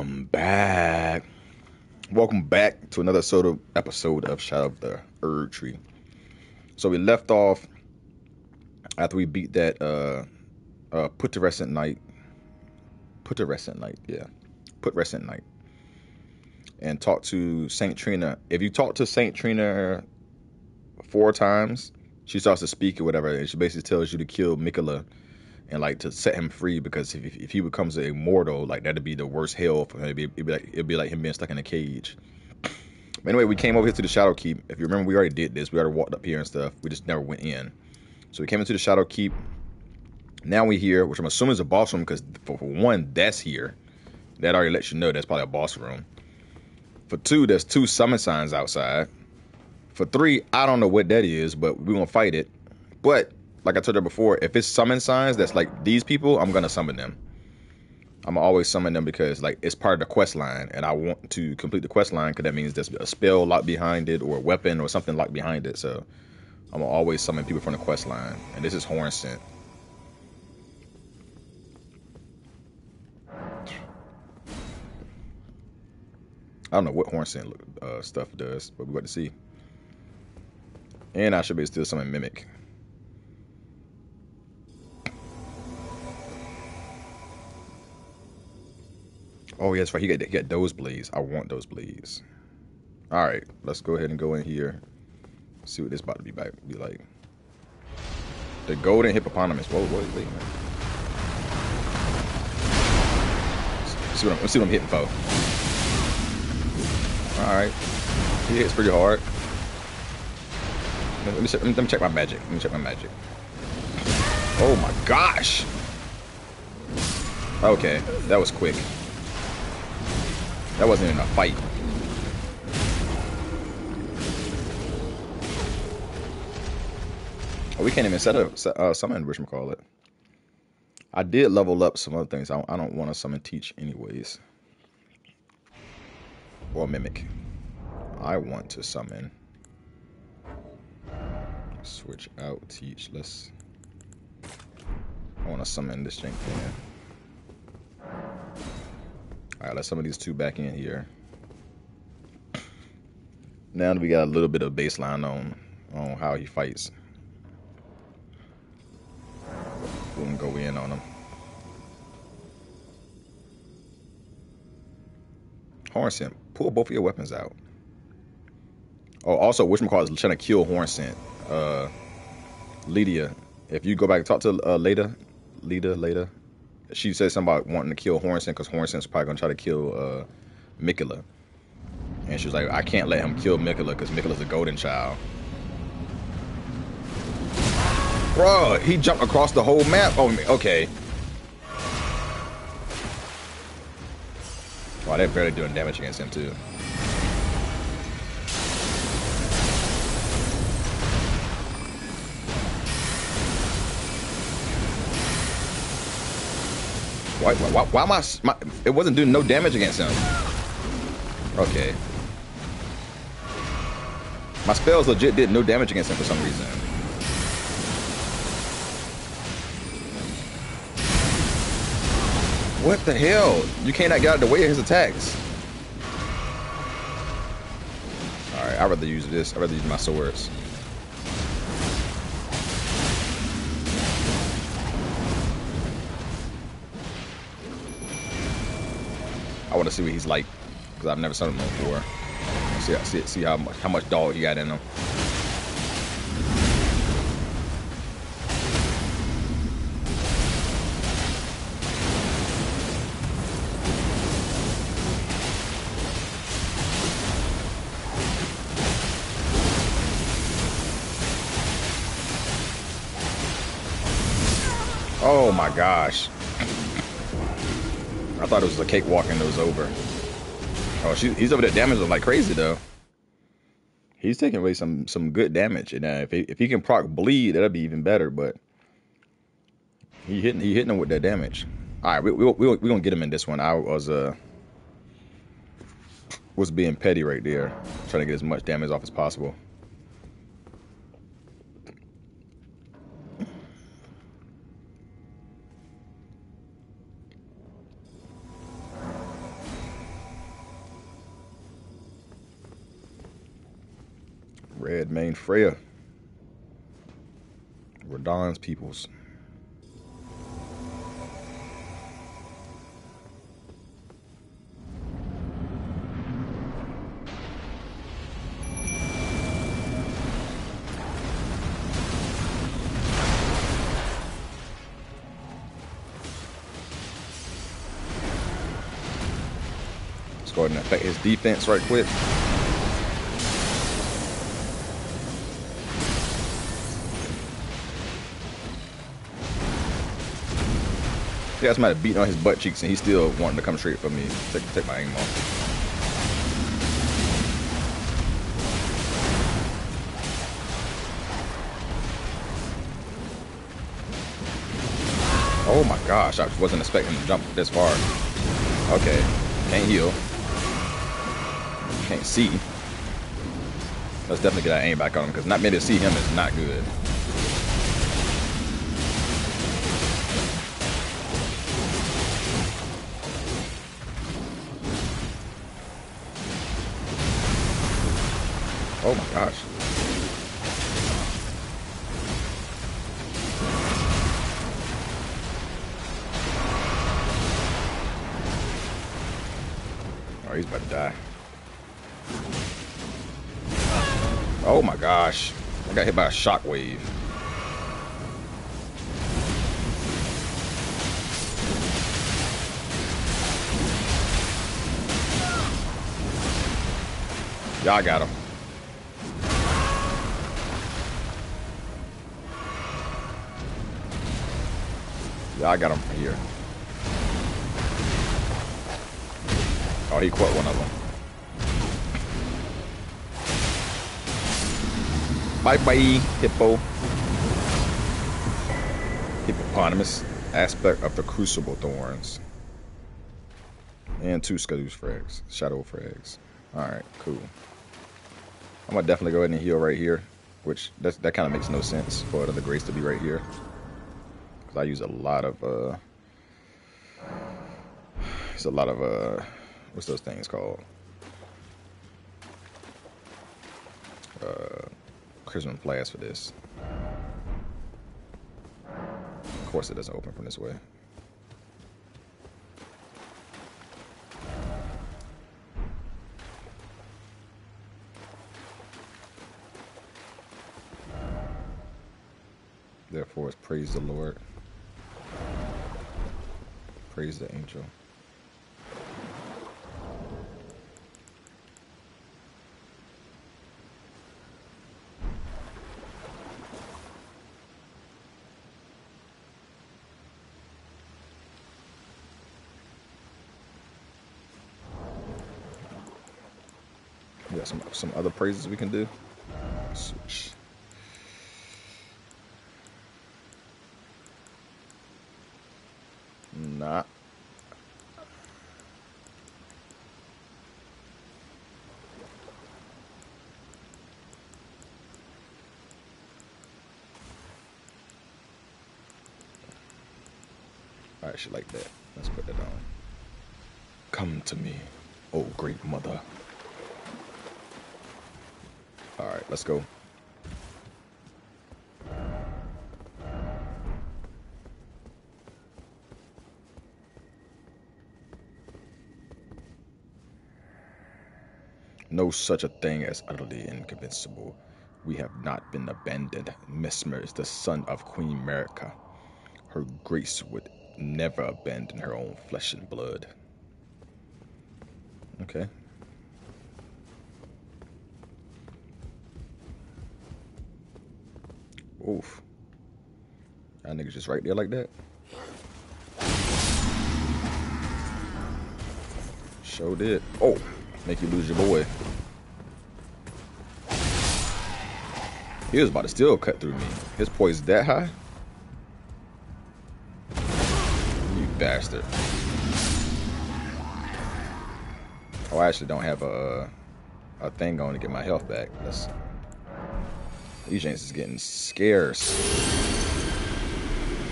I'm back. Welcome back to another sort of episode of Shadow of the Erdtree. So we left off after we beat that uh uh put to rest at night. Put to rest at night, yeah. Put rest at night. And talk to Saint Trina. If you talk to Saint Trina four times, she starts to speak or whatever, and she basically tells you to kill Miquella and like to set him free because if, if he becomes a immortal, like that'd be the worst hell for him. It'd be, it'd be like it'd be like him being stuck in a cage. But anyway, we came over here to the Shadow Keep. If you remember, we already did this. We already walked up here and stuff. We just never went in. So we came into the Shadow Keep. Now we here, which I'm assuming is a boss room because for, for one, that's here. That already lets you know that's probably a boss room. For two, there's two summon signs outside. For three, I don't know what that is, but we're gonna fight it. But like I told you before, if it's summon signs that's like these people, I'm gonna summon them. I'm always summon them because like it's part of the quest line, and I want to complete the quest line because that means there's a spell locked behind it, or a weapon, or something locked behind it. So I'm always summon people from the quest line, and this is Hornsent. I don't know what Hornsent uh, stuff does, but we're to see. And I should be still summon Mimic. Oh, yeah, right. He got, he got those blades. I want those blades. All right, let's go ahead and go in here. See what this about to be, back, be like. The golden hippopotamus. Whoa, whoa, wait, man. See what I'm, see what I'm hitting for. All right, he hits pretty hard. Let me, let me check my magic. Let me check my magic. Oh my gosh. Okay, that was quick. That wasn't even a fight. Oh, we can't even set up uh, summon call it. I did level up some other things. I, I don't want to summon Tiche anyways. Or mimic. I want to summon. Switch out Tiche. Let's. I want to summon this thing. Alright, let's summon these two back in here. Now we got a little bit of baseline on on how he fights. We can go in on him. Hornsent. Pull both of your weapons out. Oh, also, whatchamacallit is trying to kill Hornsent. Uh, Lydia. If you go back and talk to uh, Leda, Leda, Leda, she said something about wanting to kill Hornsent because Hornsent's probably gonna try to kill uh, Miquella. And she was like, I can't let him kill Miquella because Miquella's a golden child. Bro, he jumped across the whole map. Oh, okay. Wow, they're barely doing damage against him too. Why, why, why am I, my, it wasn't doing no damage against him. Okay. My spells legit did no damage against him for some reason. What the hell? You cannot get out of the way of his attacks. Alright, I'd rather use this. I'd rather use my swords. Want to see what he's like because I've never seen him before. See, see, see how much how much dog he got in him. Oh my gosh. Thought it was a cakewalk and it was over. Oh, she, he's over there damaging like crazy though. He's taking away some some good damage, and uh, if he, if he can proc bleed, that'd be even better. But he hitting he hitting him with that damage. All right, we we we we gonna get him in this one. I was uh was being petty right there, trying to get as much damage off as possible. Redmane Freyja. Radahn's peoples. Let's go ahead and affect his defense right quick. He got somebody beating on his butt cheeks and he's still wanting to come straight for me. Take, take my aim off. Oh my gosh, I wasn't expecting to jump this far. Okay, can't heal. Can't see. Let's definitely get that aim back on him because not being able to see him is not good. Gosh. Oh, he's about to die. Oh my gosh. I got hit by a shockwave. Yeah, I got him. Yeah, I got him here. Oh, he caught one of them. Bye bye, hippo. Hippopotamus aspect of the crucible thorns. And two Skadoosh frags. Shadow frags. Alright, cool. I'm gonna definitely go ahead and heal right here. Which that's, that kind of makes no sense for the grace to be right here. Because I use a lot of uh it's a lot of uh what's those things called? Uh Crimson Flask for this. Of course it doesn't open from this way. Therefore, praise the Lord. Praise the angel. We got some some other praises we can do. Switch. Nah. Like that. Let's put that on. Come to me, oh great mother. Alright, let's go. No such a thing as utterly inconvincible. We have not been abandoned. Messmer is the son of Queen Marika. Her grace would never abandon her own flesh and blood. Okay. Oof. That nigga's just right there like that. Sure did. Oh, make you lose your boy. He was about to still cut through me. His poise that high? Bastard. Oh, I actually don't have a a thing going to get my health back. That's these janks is getting scarce.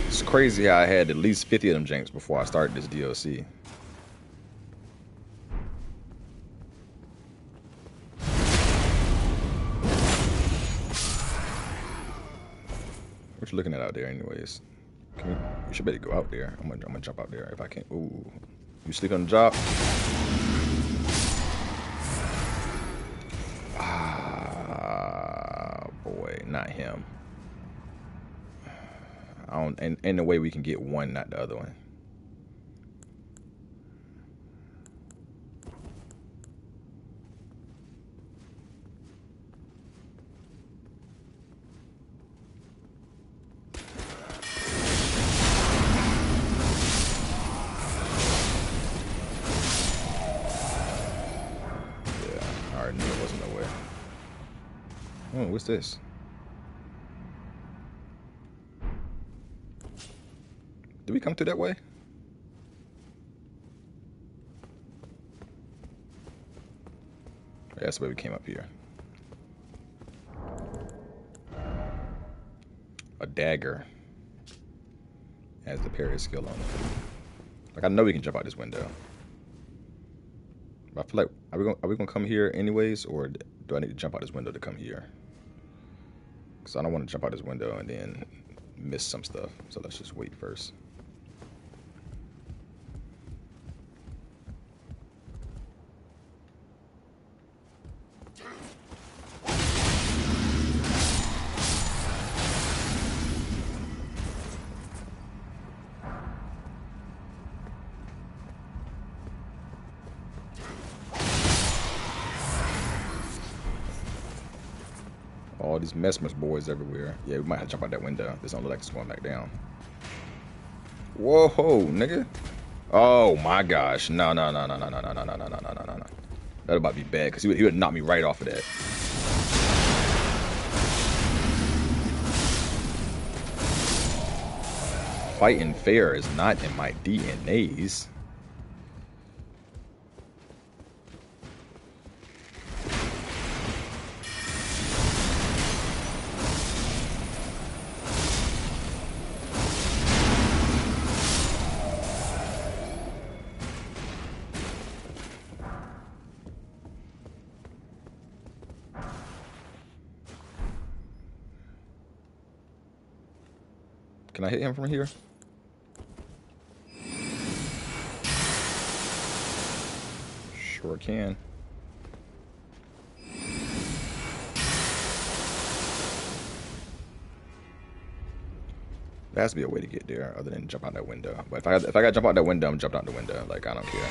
It's crazy how I had at least 50 of them janks before I started this DLC. What you looking at out there, anyways? Can we, we should better go out there. I'm gonna, I'm gonna jump out there if I can. Ooh, you sleep on the job? Ah, boy, not him. I don't. And in the way we can get one, not the other one. This? Did we come through that way? That's the way we came up here. A dagger has the parry skill on it. Like I know we can jump out this window. But I feel like are we gonna are we gonna come here anyways, or do I need to jump out this window to come here? Because I don't want to jump out this window and then miss some stuff. So let's just wait first. These boys everywhere. Yeah, we might have to jump out that window. This don't look like it's going back down. Whoa, nigga. Oh my gosh. No, no, no, no, no, no, no, no, no, no, no, no, no, no. That about be bad because he would, he would knock me right off of that. Fighting fair is not in my DNAs. Him from here? Sure can. There has to be a way to get there other than jump out that window. But if I if I got to jump out that window, I'm jumping out the window. Like I don't care.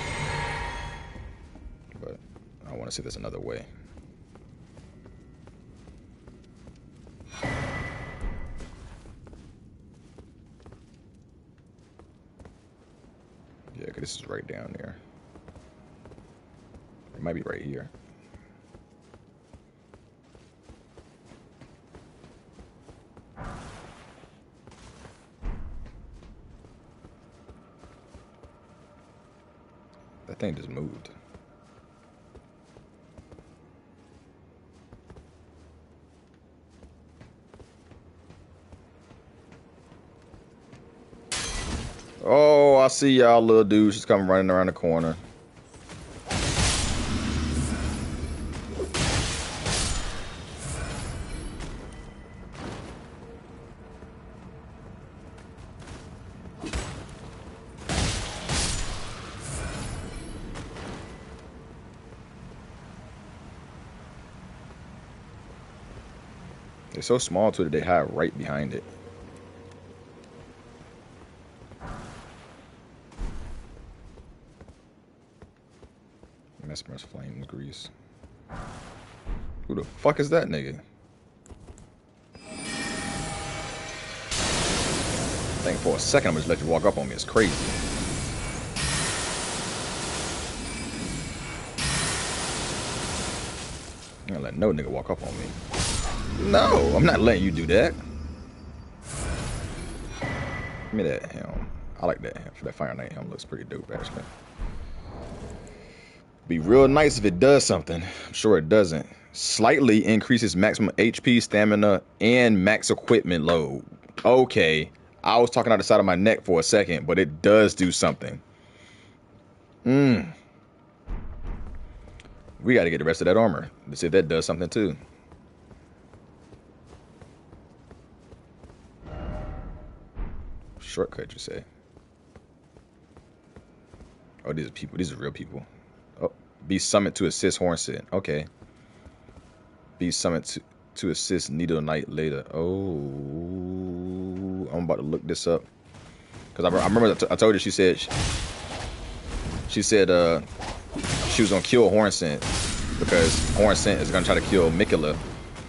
But I want to see there's another way. This is right down there. It might be right here. That thing just moved. Oh, I see y'all little dudes just coming running around the corner. They're so small too that they hide right behind it. Messmer's Flames Grease. Who the fuck is that nigga? I think for a second I'm just let you walk up on me. It's crazy. I'm gonna let no nigga walk up on me. No, I'm not letting you do that. Give me that helm. I like that helm. For that Fire Knight helm looks pretty dope actually. Be real nice if it does something. I'm sure it doesn't. Slightly increases maximum HP, stamina, and max equipment load. Okay. I was talking out the side of my neck for a second, but it does do something. Mmm. We got to get the rest of that armor to see if that does something too. shortcut, you say? Oh, these are people. These are real people. Oh, be summoned to assist Hornsent. Okay. Be summoned to, to assist Needle Knight later. Oh, I'm about to look this up. Because I, I, remember I, t- I told you she said, she, she said uh, she was to kill Hornsent because Hornsent is going to try to kill Miquella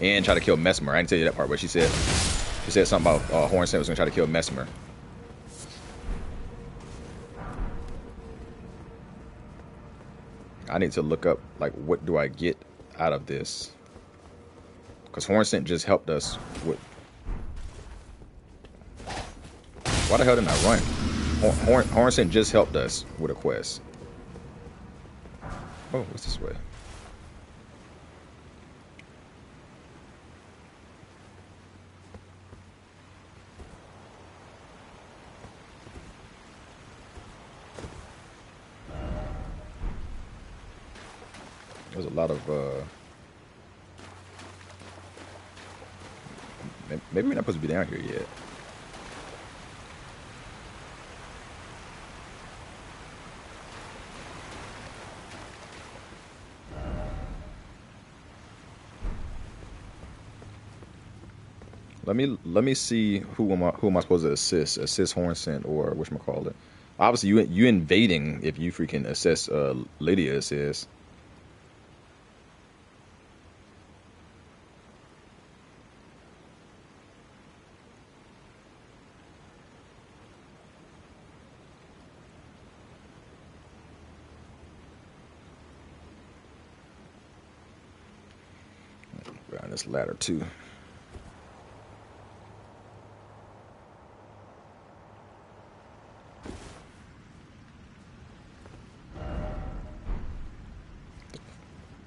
and try to kill Messmer. I didn't tell you that part, but she said she said something about uh, Hornsent was to try to kill Messmer. I need to look up like what do I get out of this because Hornsent just helped us with. Why the hell didn't I run? Horn just helped us with a quest. Oh, what's this way? There's a lot of uh maybe we're not supposed to be down here yet. Let me let me see who am I who am I supposed to assist? Assist Hornsent or which call it? Obviously, you you invading if you freaking assess uh, Lydia assist. Around this ladder too.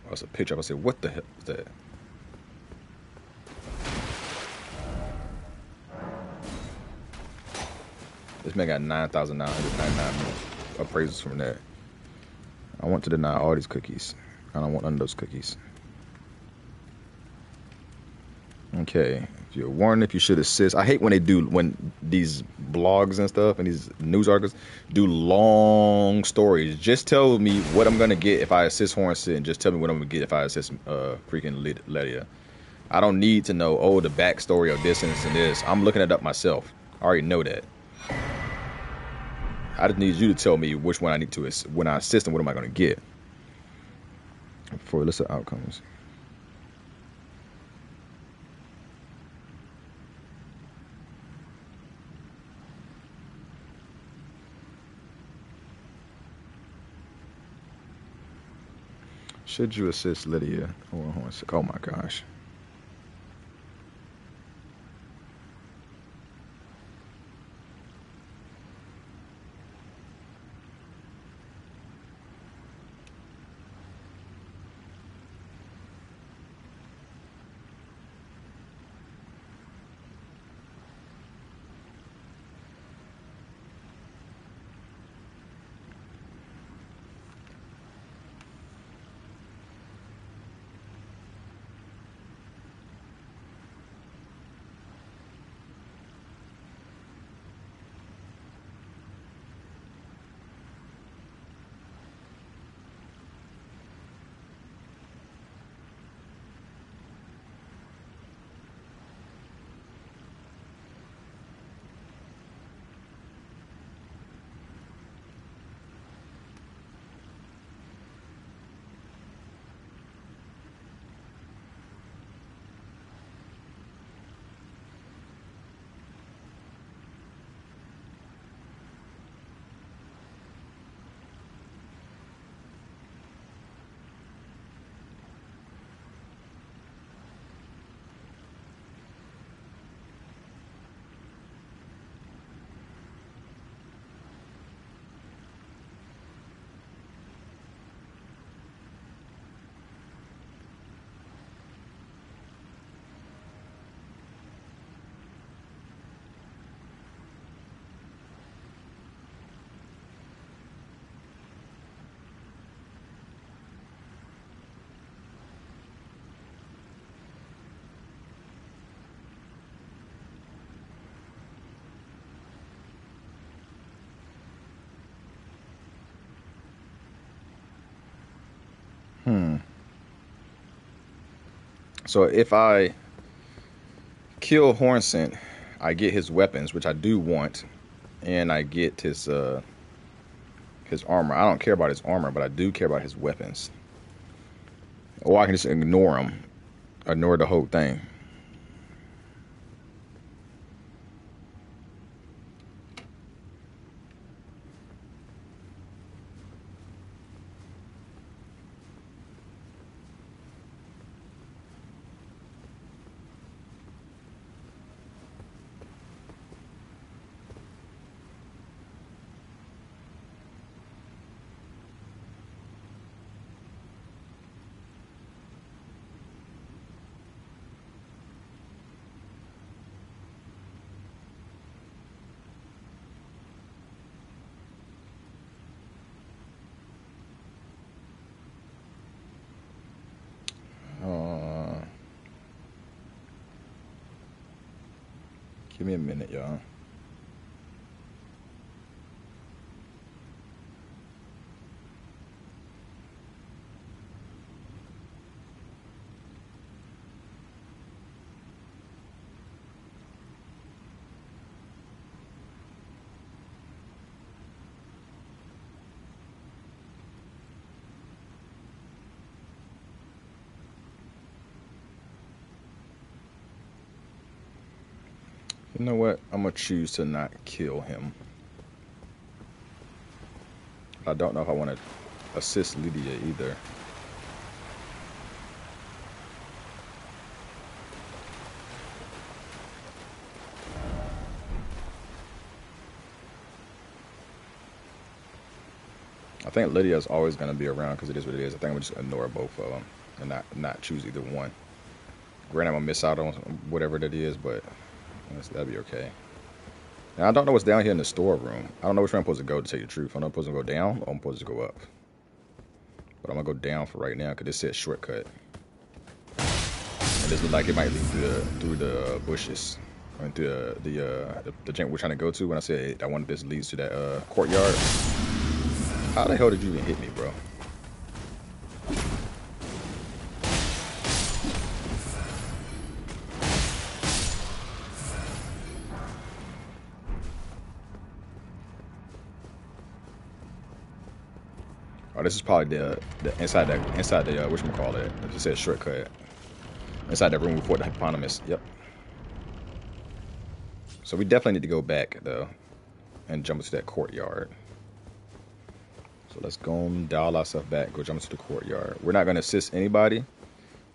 That's a picture. I said, what the hell is that? This man got 9,999 appraisals from that. I want to deny all these cookies. I don't want none of those cookies. Okay, if you're warned, if you should assist. I hate when they do when these blogs and stuff and these news articles do long stories. Just tell me what I'm gonna get if I assist Hornsent, and just tell me what I'm gonna get if I assist uh freaking Lydia. I don't need to know oh the backstory of this and this and this. I'm looking it up myself. I already know that. I just need you to tell me which one I need to assist when I assist and what am I gonna get for a list of outcomes. Should you assist Lydia oh, oh, or Hornsent? Oh my gosh. Hmm. So if I kill Hornsent, I get his weapons, which I do want, and I get his uh his armor. I don't care about his armor, but I do care about his weapons. Or I can just ignore him, ignore the whole thing. Give me You know what? I'm gonna choose to not kill him. I don't know if I want to assist Lydia either. I think Lydia is always going to be around because it is what it is. I think I'm just ignore both of them and not not choose either one. Granted, I'm gonna miss out on whatever that is, but that'd be okay. Now, I don't know what's down here in the storeroom. I don't know which way I'm supposed to go, to tell you the truth. I'm supposed to go down I'm supposed to go up. But I'm going to go down for right now because it says shortcut. And this looks like it might lead through the, through the bushes. I mean, through the, the, uh, the, the we're trying to go to when I said I wanted this leads to that uh, courtyard. How the hell did you even hit me, bro? Oh, this is probably the the inside that inside the uh, which one call it? It just said shortcut. Inside that room before the hippopotamus. Yep. So we definitely need to go back though, and jump into that courtyard. So let's go and dial ourselves back. Go jump into the courtyard. We're not gonna assist anybody.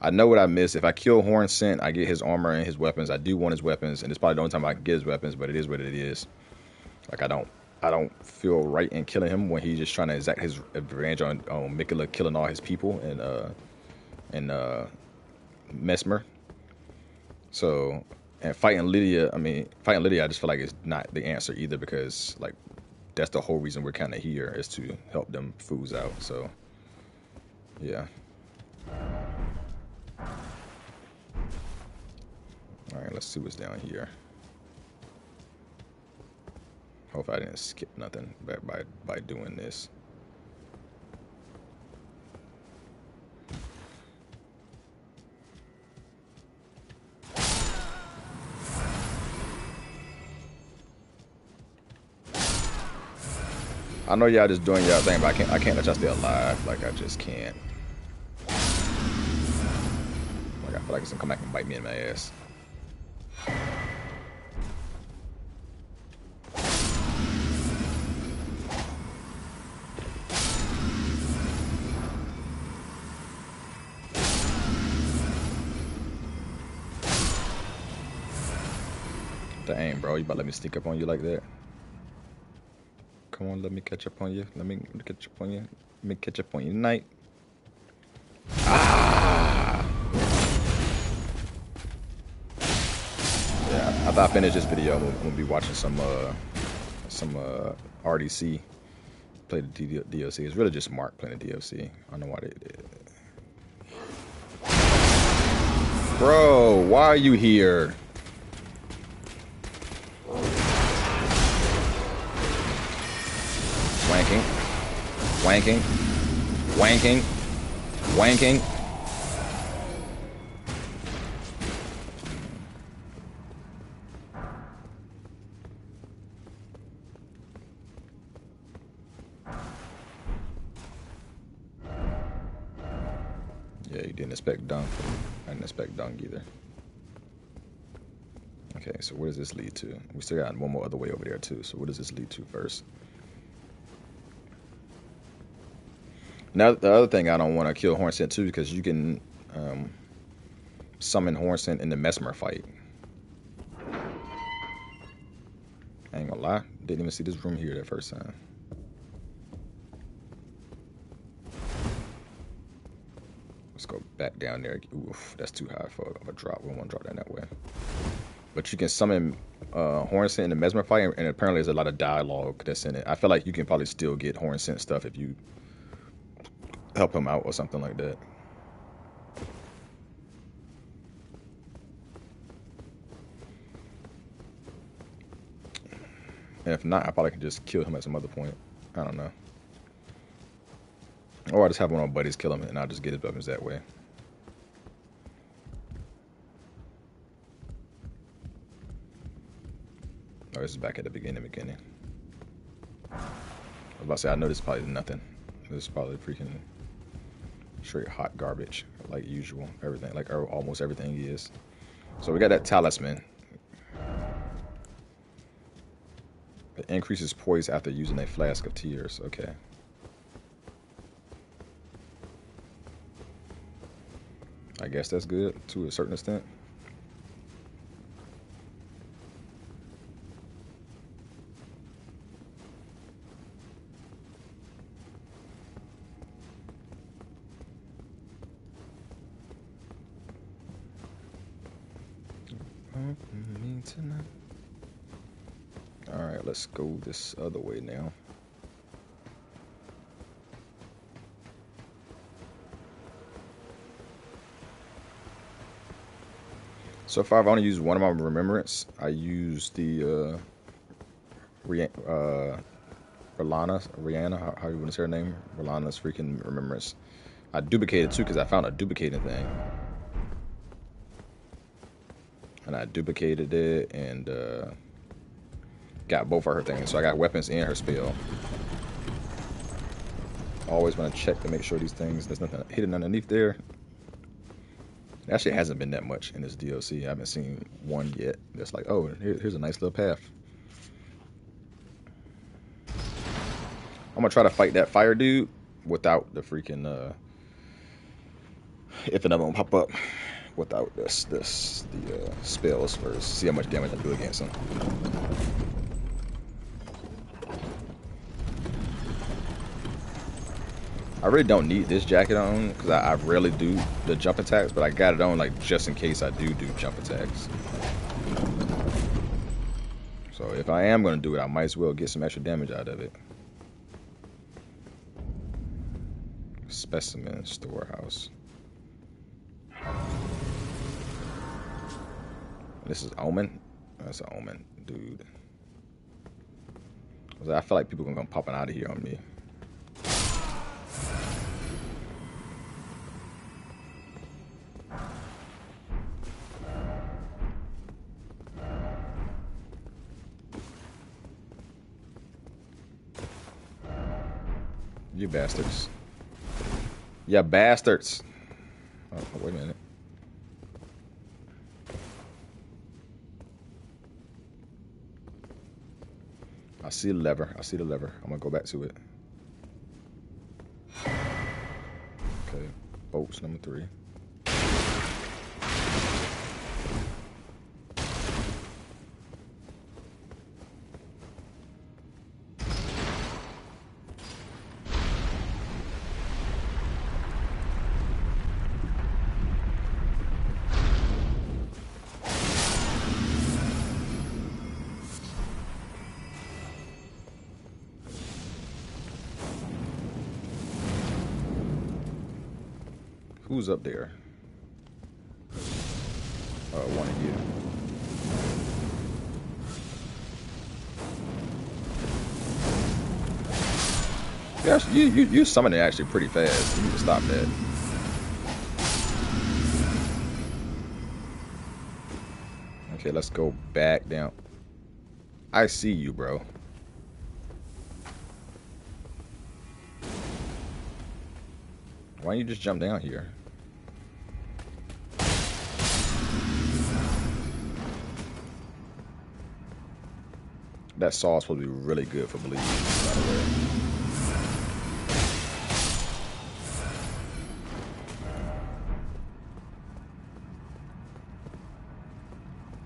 I know what I miss. If I kill Hornsent, I get his armor and his weapons. I do want his weapons, and it's probably the only time I can get his weapons. But it is what it is. Like I don't I don't feel right in killing him when he's just trying to exact his revenge on, on Miquella killing all his people and uh and uh Messmer. So and fighting Lydia, I mean fighting Lydia, I just feel like it's not the answer either because like that's the whole reason we're kind of here is to help them fools out. So yeah. All right, let's see what's down here. Hope I didn't skip nothing by, by, by doing this. I know y'all just doing y'all thing, but I can't I can't let y'all stay alive. Like I just can't. Like I feel like it's gonna come back and bite me in my ass. You about let me sneak up on you like that? Come on, let me catch up on you. Let me catch up on you. Let me catch up on you tonight. Ah! Yeah, after I finish this video, I'm gonna, be watching some uh, some uh, RDC play the DLC. It's really just Mark playing the DLC. I don't know why they did. Bro, why are you here? Wanking, wanking, wanking, wanking. Yeah, you didn't expect dunk. I didn't expect dunk either. Okay, so where does this lead to? We still got one more other way over there too. So what does this lead to first? Now the other thing I don't want to kill Hornsent too because you can um, summon Hornsent in the Messmer fight. I ain't gonna lie, didn't even see this room here that first time. Let's go back down there. Oof, that's too high for a drop. We to drop down that way. But you can summon uh, Hornsent in the Messmer fight, and apparently there's a lot of dialogue that's in it. I feel like you can probably still get Hornsent stuff if you help him out or something like that. And if not, I probably can just kill him at some other point. I don't know. Or I just have one of my buddies kill him and I'll just get his weapons that way. Oh, this is back at the beginning, beginning. I was about to say, I know this is probably nothing. This is probably freaking straight hot garbage, like usual. Everything, like er, almost everything is. So we got that talisman. It increases poise after using a flask of tears. Okay. I guess that's good to a certain extent. Alright, let's go this other way now. So far, I've only used one of my remembrance. I used the uh, Rihanna, uh, Rihanna, how, how you want to say her name? Rihanna's freaking remembrance. I duplicated too because I found a duplicating thing. And I duplicated it and uh, got both of her things. So I got weapons and her spell. Always want to check to make sure these things, there's nothing hidden underneath there. It actually hasn't been that much in this DLC. I haven't seen one yet. That's like, oh, here, here's a nice little path. I'm gonna try to fight that fire dude without the freaking uh if another one pop up without this this the uh, spells first. See how much damage I do against him. I really don't need this jacket on because I, I, rarely do the jump attacks, but I got it on like just in case I do do jump attacks. So if I am going to do it, I might as well get some extra damage out of it. Specimen storehouse. This is Omen. That's an Omen, dude. I feel like people are gonna come popping out of here on me. You bastards. Yeah, bastards. Oh, wait a minute. See the lever. I see the lever. I'm gonna go back to it. Okay, bolts number three. who's up there? Uh, one of you. Yes, you, you, you summon it actually pretty fast. You need to stop that. Okay, let's go back down. I see you, bro. Why don't you just jump down here? That is supposed to be really good for bleeding, by the way.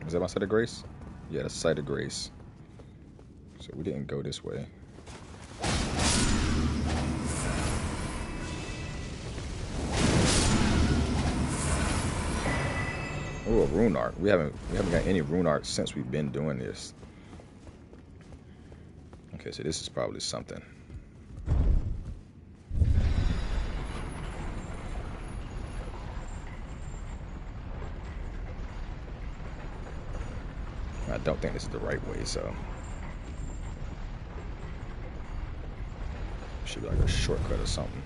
Is that my site of grace? Yeah, that's site of grace. So we didn't go this way. Oh, a rune art. We haven't we haven't got any rune art since we've been doing this. Okay, so this is probably something. I don't think this is the right way, so should be like a shortcut or something.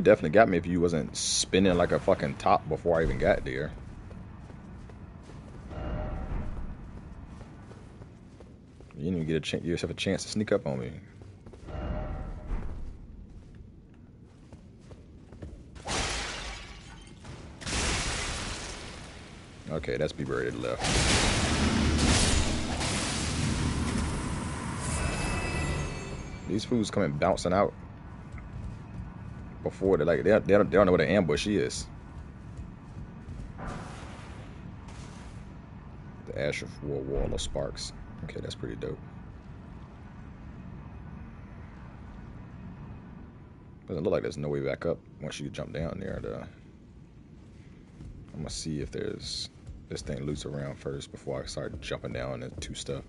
Have definitely got me if you wasn't spinning like a fucking top before I even got there. You didn't even get a chance, yourself a chance to sneak up on me. Okay, that's be buried left. These fools coming bouncing out before they like they don't, they don't, they don't know what an ambush is. The Ash of War Wall of Sparks. Okay, that's pretty dope. Doesn't look like there's no way back up once you jump down there. I'm gonna see if there's this thing loose around first before I start jumping down into stuff.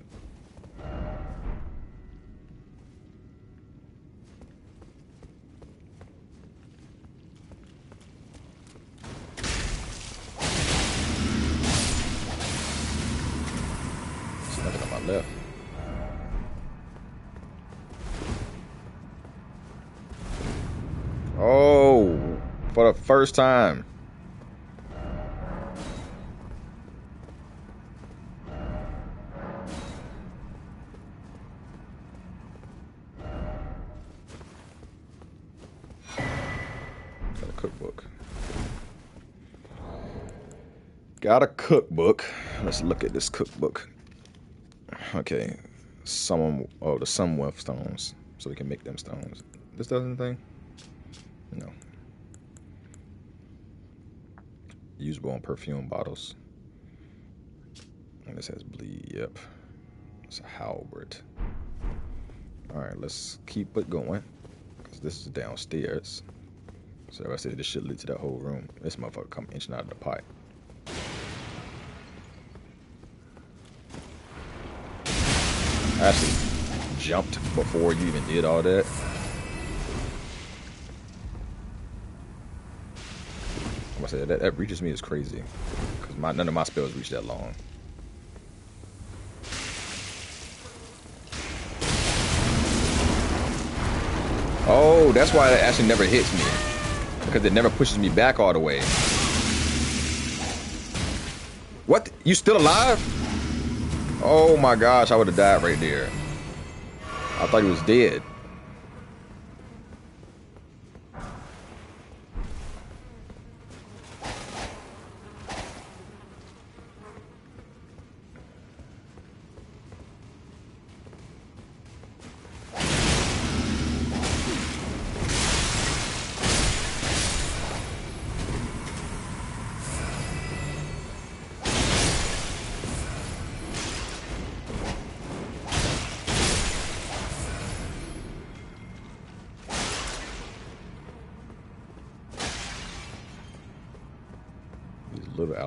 First time. Got a cookbook. Got a cookbook. Let's look at this cookbook. Okay, some oh the Sunwolf stones, so we can make them stones. This does anything? No. Usable on perfume bottles. And this has bleed. Yep. It's a halberd. All right, let's keep it going. Cause this is downstairs. So I said this should lead to that whole room. This motherfucker come inching out of the pipe. I actually jumped before you even did all that. Say that that reaches me is crazy, because my none of my spells reach that long. Oh, that's why it actually never hits me, because it never pushes me back all the way. What? You still alive? Oh my gosh, I would have died right there. I thought he was dead.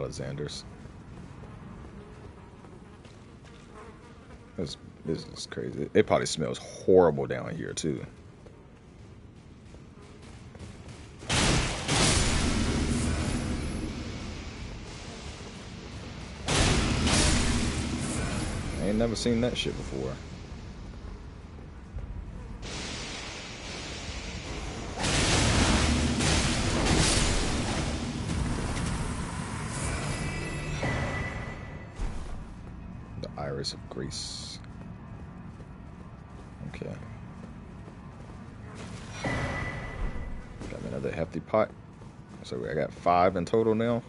Alexanders. There's This is crazy. It probably smells horrible down here too. I ain't never seen that shit before. Grace. Okay. Got another hefty pot. So I got five in total now.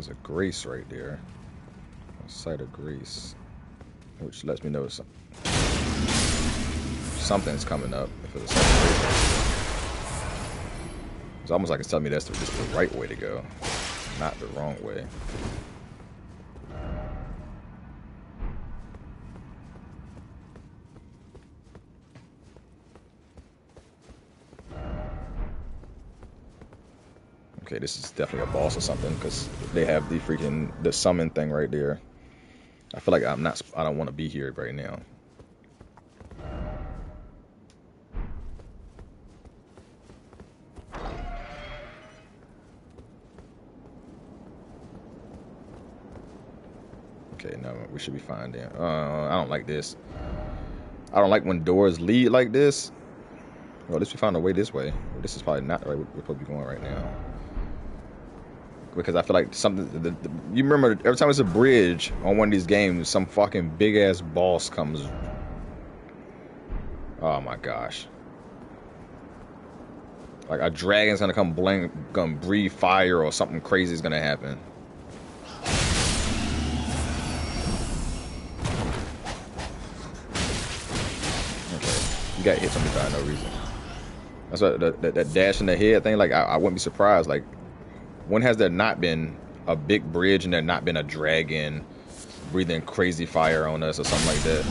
There's a grace right there. A site of grace. Which lets me know some, something's coming up. If it's, it's almost like it's telling me that's the, just the right way to go, not the wrong way. This is definitely a boss or something because they have the freaking the summon thing right there. I feel like I'm not. I don't want to be here right now. Okay, no, we should be fine then. Uh, I don't like this. I don't like when doors lead like this. Well, at least we found a way this way. This is probably not the way we're supposed to be going right now because I feel like something. The, the, you remember every time it's a bridge on one of these games, some fucking big ass boss comes. Oh my gosh! Like a dragon's gonna come blink, gonna breathe fire, or something crazy is gonna happen. Okay, you got hit somebody for no reason. That's what that, that, dash in the head thing. Like I, I wouldn't be surprised. Like when has there not been a big bridge and there not been a dragon breathing crazy fire on us or something like that?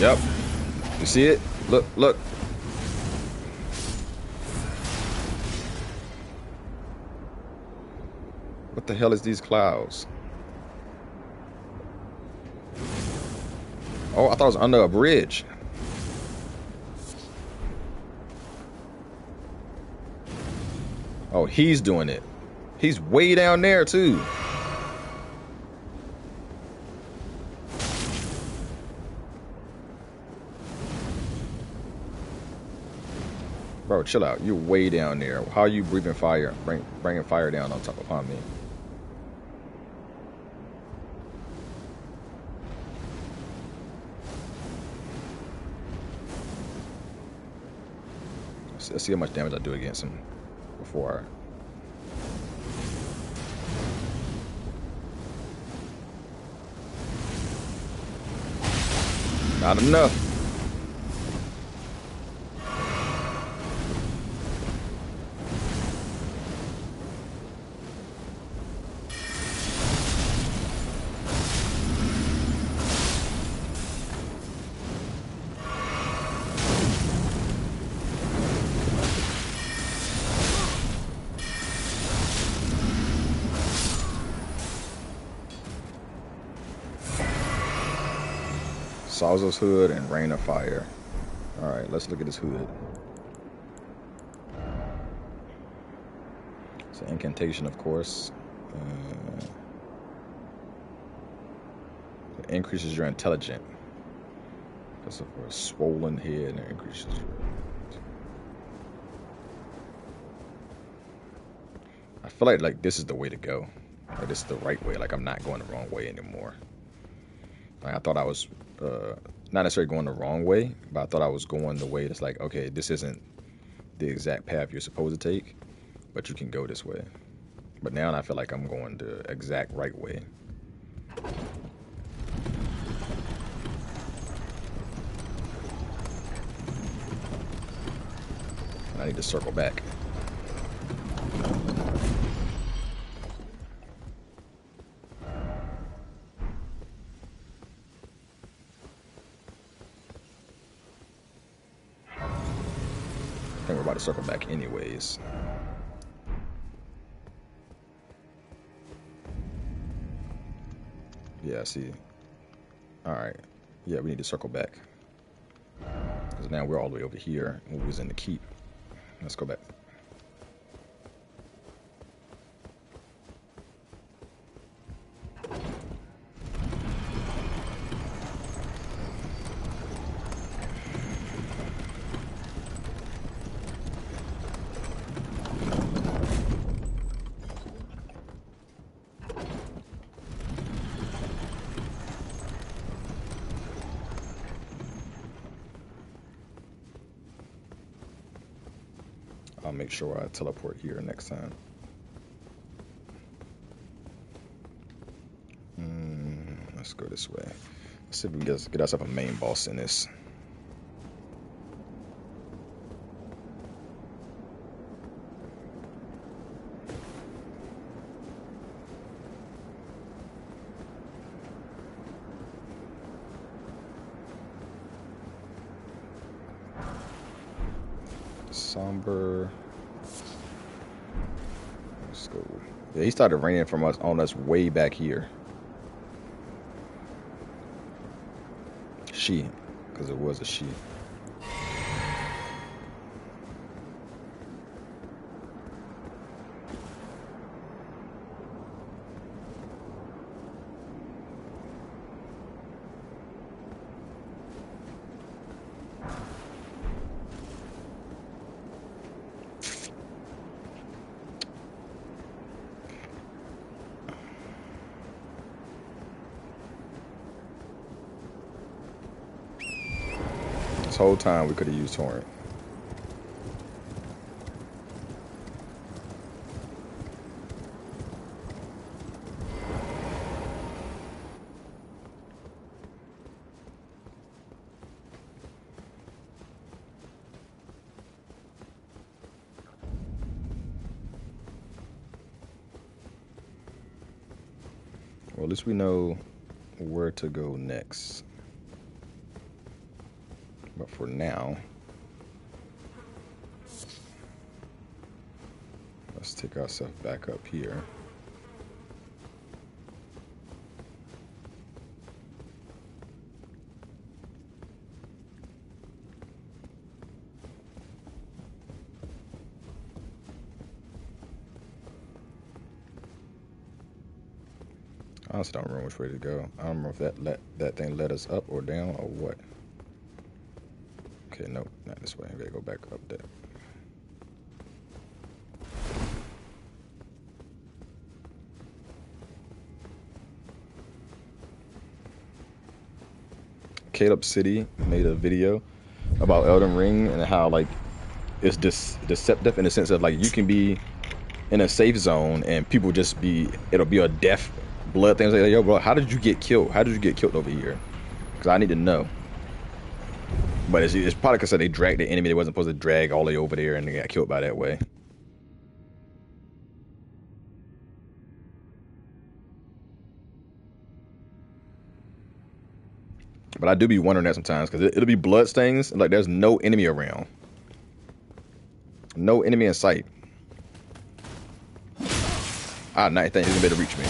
Yep. You see it? Look, look. What the hell is these clouds? Oh, I thought it was under a bridge. Oh, he's doing it. He's way down there too. Bro, chill out. You're way down there. How are you breathing fire, bring, bringing fire down on top upon me? Let's see how much damage I do against him before I... Not enough. Salza's hood and Rain of Fire. Alright, let's look at his hood. It's an incantation, of course. Uh, it increases your intelligence. That's for a swollen head and it increases your. feel like like this is the way to go. Like this is the right way. Like I'm not going the wrong way anymore. Like I thought I was uh, not necessarily going the wrong way, but I thought I was going the way that's like, okay, this isn't the exact path you're supposed to take, but you can go this way. But now I feel like I'm going the exact right way. I need to circle back. Circle back anyways. Yeah, I see. Alright. Yeah, we need to circle back. Because now we're all the way over here. We was in the keep. Let's go back. Sure I teleport here next time. Mm, let's go this way. Let's see if we can get, get ourselves a main boss in this. Somber. Yeah, he started raining from us on us way back here. She, because it was a she. This whole time we could have used torrent. Well, at least we know where to go next. For now, let's take ourselves back up here. I honestly don't remember which way to go. I don't remember if that let that thing led us up or down or what. Okay, nope, not this way. I gotta go back up there. Caleb City made a video about Elden Ring and how like it's dis- deceptive in the sense of like you can be in a safe zone and people just be it'll be a death blood thing. It's like yo, bro, how did you get killed? How did you get killed over here? Because I need to know. But it's, it's probably because they dragged the enemy they wasn't supposed to drag all the way over there and they got killed by that way. But I do be wondering that sometimes because it, it'll be blood stains. Like there's no enemy around, no enemy in sight. Ah, night gonna be able to reach me.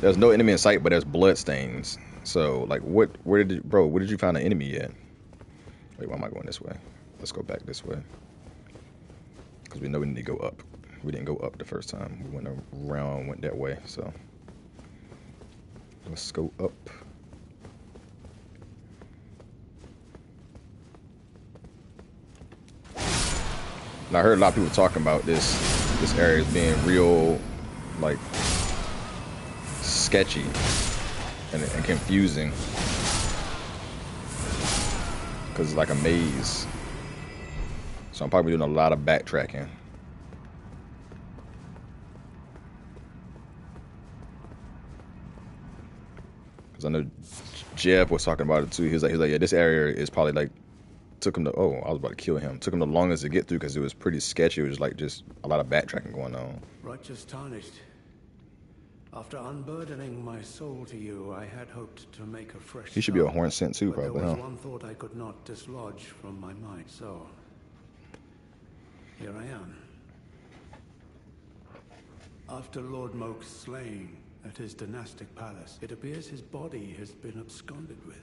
There's no enemy in sight, but there's blood stains. So, like, what? Where did you, bro? Where did you find an enemy at? Wait, why am I going this way? Let's go back this way because we know we need to go up. We didn't go up the first time. We went around, went that way. So, let's go up. And I heard a lot of people talking about this this area being real, like, sketchy and, and confusing. Because it's like a maze. So I'm probably doing a lot of backtracking. Because I know Jeff was talking about it too. He was like, he was like, yeah, this area is probably like took him to. Oh, I was about to kill him. Took him the longest to get through because it was pretty sketchy. It was like just a lot of backtracking going on. Righteous tarnished. After unburdening my soul to you, I had hoped to make a fresh. He should be a Hornsent too, probably. There was huh? one thought I could not dislodge from my mind. So here I am. After Lord Mohg's slaying at his dynastic palace, it appears his body has been absconded with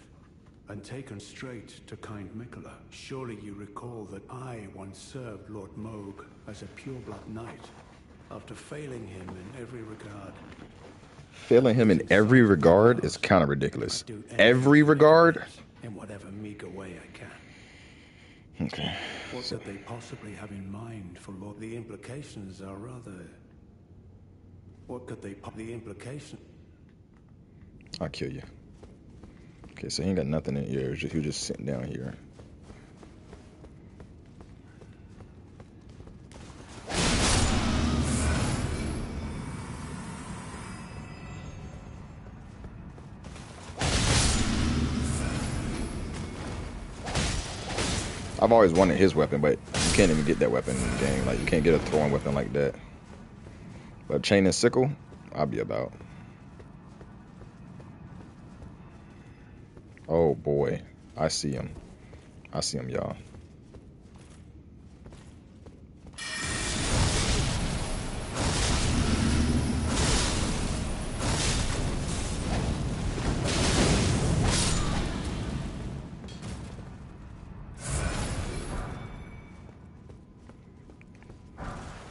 and taken straight to kind Miquella. Surely you recall that I once served Lord Mohg as a pureblood knight after failing him in every regard. Failing him in every regard is kind of ridiculous. Every regard? In whatever meager way I can. Okay. What could they possibly have in mind for Lord? The implications are rather. What could they? The implication. I'll kill you. Okay, so he ain't got nothing in here. He was just sitting down here. I've always wanted his weapon, but you can't even get that weapon in the game. Like you can't get a throwing weapon like that. But chain and sickle, I'll be about. Oh boy, I see him. I see him, y'all.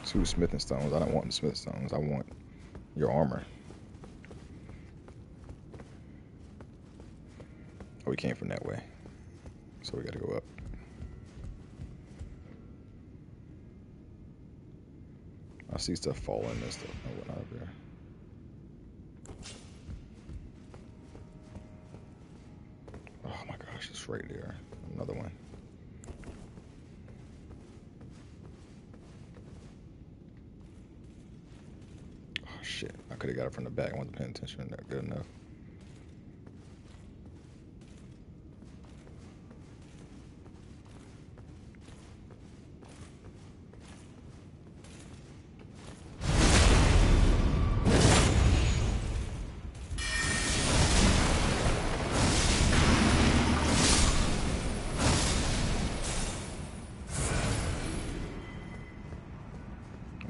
Two smithing stones. I don't want the smith stones. I want your armor. Oh, we came from that way. So we gotta go up. I see stuff falling and stuff and whatnot up there. Oh my gosh, it's right there. Another one. Oh shit. I could have got it from the back. I wasn't paying attention. Not good enough.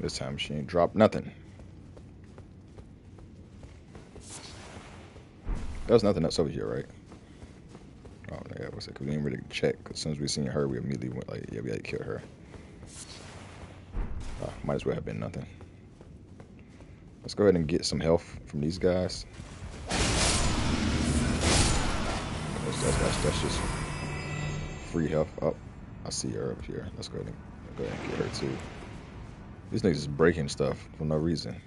This time she ain't dropped nothing. There's nothing else over here, right? Oh, yeah, what's it? 'Cause we didn't really check. as soon as we seen her, we immediately went like, yeah, we had to kill her. Oh, might as well have been nothing. Let's go ahead and get some health from these guys. That's, that's, that's, that's just free health. Oh, I see her up here. Let's go ahead and go ahead and get her too. These niggas is breaking stuff for no reason.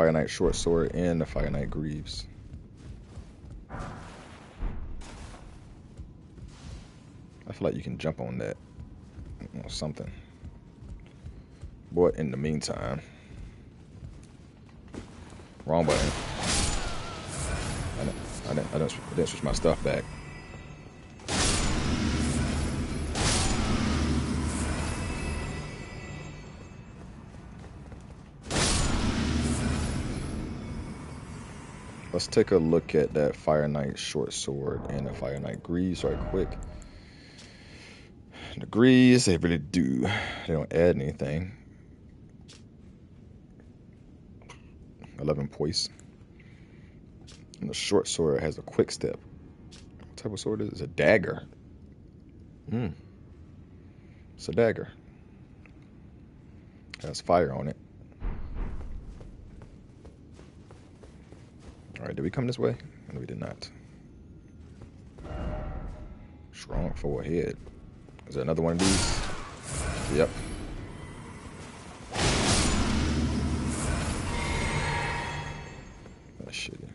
Fire Knight short sword and the Fire Knight Greaves. I feel like you can jump on that or something. But in the meantime, wrong button. I didn't, I didn't, I didn't, switch my stuff back. Let's take a look at that Fire Knight short sword and the Fire Knight Greaves right quick. The Greaves, they really do. They don't add anything. 11 poise. And the short sword has a quick step. What type of sword is it? It's a dagger. Hmm. It's a dagger. Has fire on it. Alright, did we come this way? No, we did not. Strong forehead. Is there another one of these? Yep. Oh, That's shitty.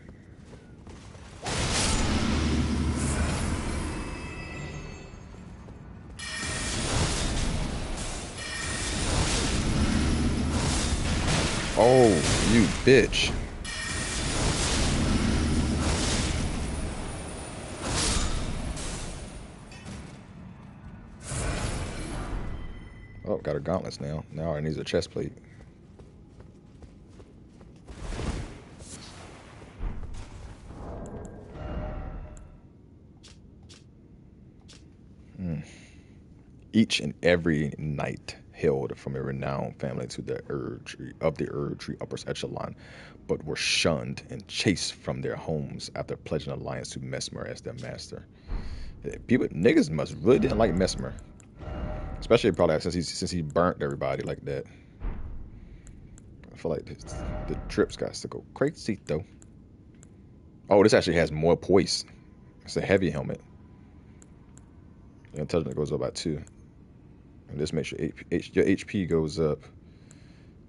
Oh, you bitch. Her gauntlets now. Now I needs a chest plate. Hmm. Each and every knight hailed from a renowned family to the Erdtree of the Erdtree upper echelon, but were shunned and chased from their homes after pledging alliance to Messmer as their master. People, niggas must really didn't like Messmer. Especially probably since he since he burnt everybody like that. I feel like the trips got to go crazy though. Oh, this actually has more poise. It's a heavy helmet. The intelligence goes up by two. And this makes your, your HP goes up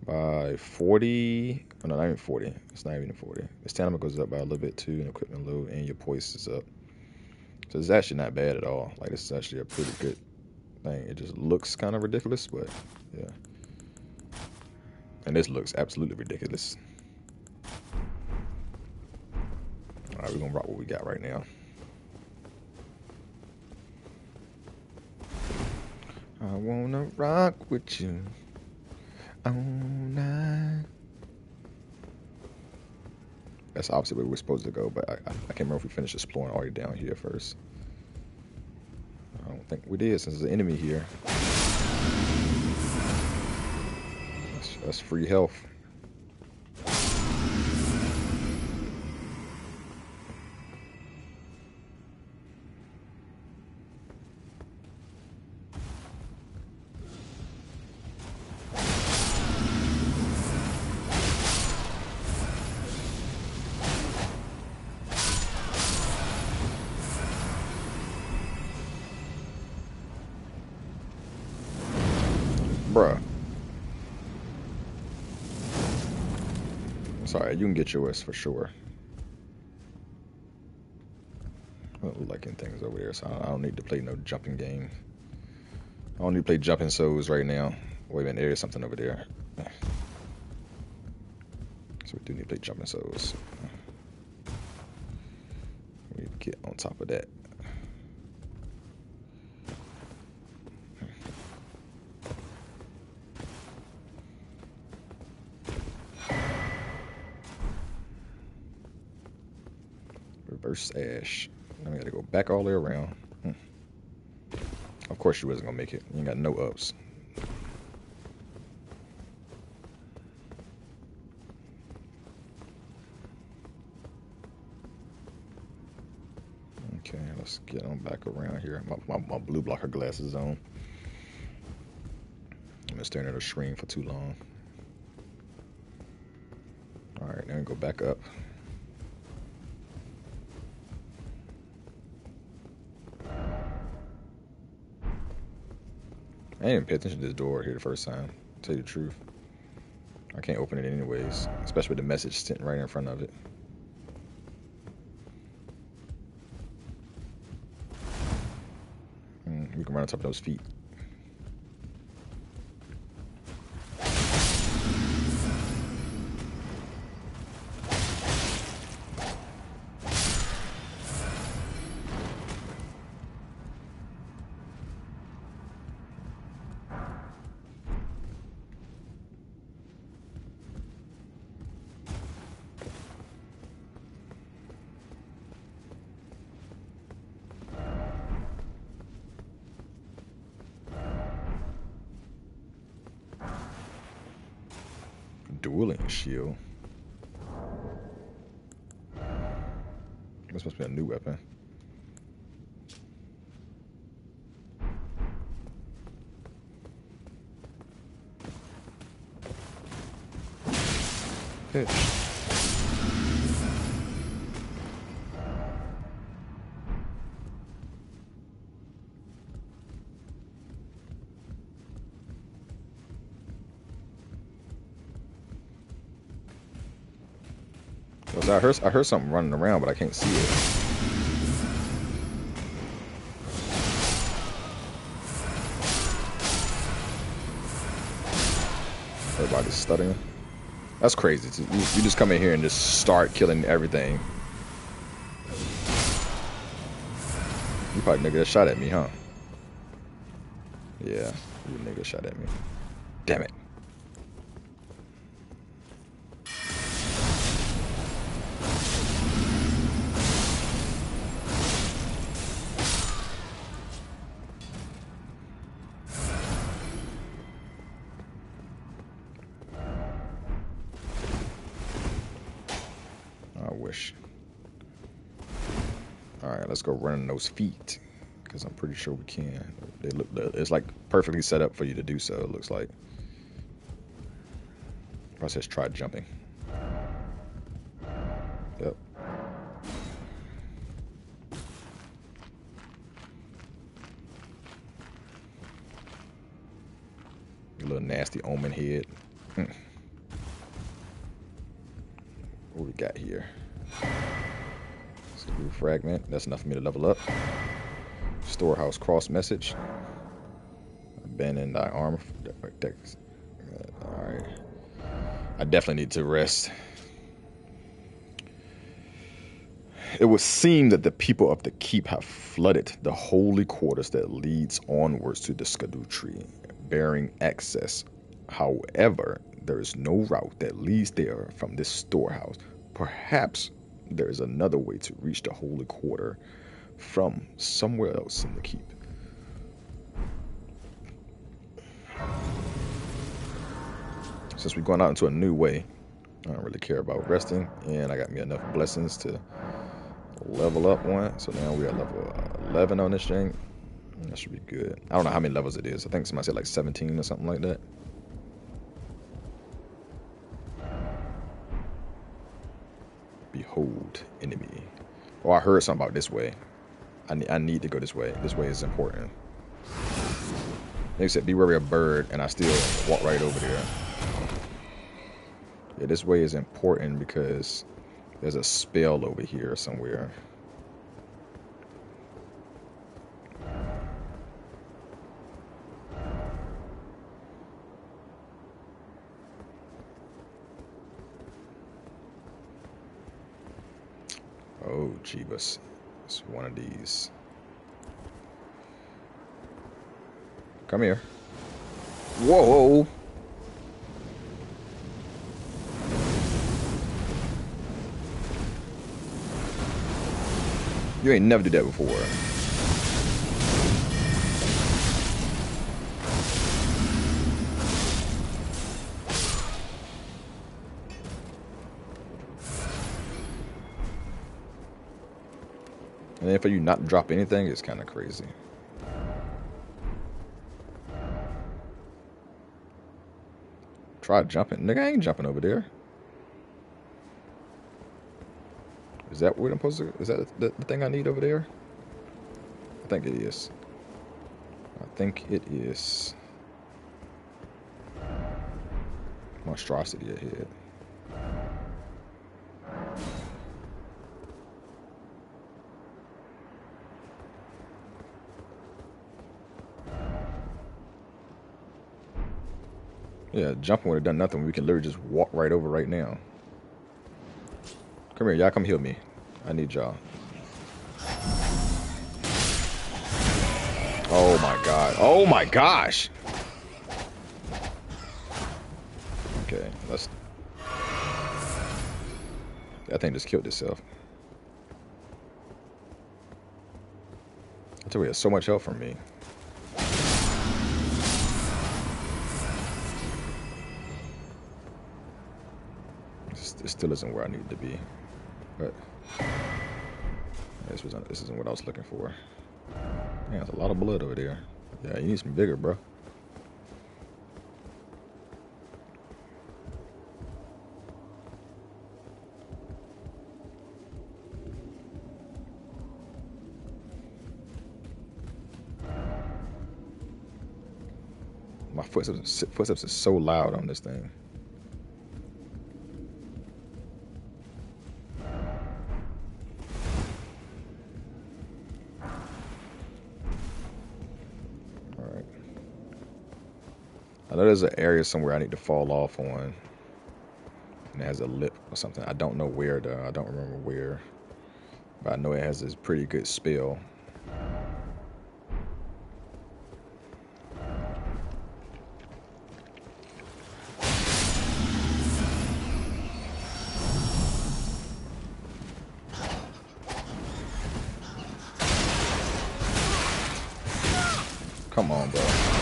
by 40. Oh, no, not even 40. It's not even 40. The stamina goes up by a little bit too, and equipment load, and your poise is up. So it's actually not bad at all. Like, this is actually a pretty good thing. It just looks kind of ridiculous, but yeah. And this looks absolutely ridiculous. All right, we're gonna rock what we got right now. I wanna rock with you all night. That's obviously where we're supposed to go, but I, I, I can't remember if we finished exploring all the way down here first. I don't think we did since there's an enemy here. That's, that's free health. You can get your yours for sure. I don't liking things over there, so I don't need to play no jumping game. I don't need to play jumping souls right now. Wait a minute, there is something over there. So we do need to play jumping souls. We get on top of that. Ash. Now we gotta go back all the way around. Hmm. Of course you wasn't gonna make it. You ain't got no ups. Okay, let's get on back around here. My, my, my blue blocker glasses on. I've been staring at a screen for too long. Alright, now we go back up. Didn't even pay attention to this door here the first time, to tell you the truth. I can't open it anyways, especially with the message sitting right in front of it. Mm, we can run on top of those feet. dueling shield. That's supposed to be a new weapon. Good. I heard I heard something running around, but I can't see it. Everybody's studying. That's crazy. You, just come in here and just start killing everything. You probably nigga shot at me, huh? Yeah, you nigga shot at me. Damn it. Those feet because I'm pretty sure we can. They look. It's like perfectly set up for you to do so. It looks like. Says try jumping. Enough for me to level up. Storehouse cross message. Abandon thy armor. Alright. I definitely need to rest. It would seem that the people of the keep have flooded the holy quarters that leads onwards to the Scadutree, bearing access. However, there is no route that leads there from this storehouse. Perhaps there is another way to reach the holy quarter from somewhere else in the keep. Since we're going out into a new way, I don't really care about resting, and I got me enough blessings to level up one. So now we are level 11 on this thing. That should be good. I don't know how many levels it is. I think somebody said like 17 or something like that. Oh, I heard something about this way. I need, I need to go this way. This way is important. They said, be wary of bird, and I still walk right over there. Yeah, this way is important because there's a spell over here somewhere. Jeebus. It's one of these. Come here. Whoa! You ain't never did that before. And for you not to drop anything, it's kind of crazy. Try jumping. Nigga, I ain't jumping over there. Is that what I'm supposed to... Is that the, the thing I need over there? I think it is. I think it is. Monstrosity ahead. Yeah, jumping would have done nothing. We can literally just walk right over right now. Come here, y'all come heal me. I need y'all. Oh my god. Oh my gosh! Okay, let's... That thing just killed itself. I tell you, so much help from me. Still isn't where I need to be. But This was this isn't what I was looking for. Man, there's a lot of blood over there. Yeah, you need some bigger, bro. My footsteps, footsteps are so loud on this thing. Know there's an area somewhere I need to fall off on. And it has a lip or something. I don't know where though. I don't remember where. But I know it has this pretty good spell. Come on, bro.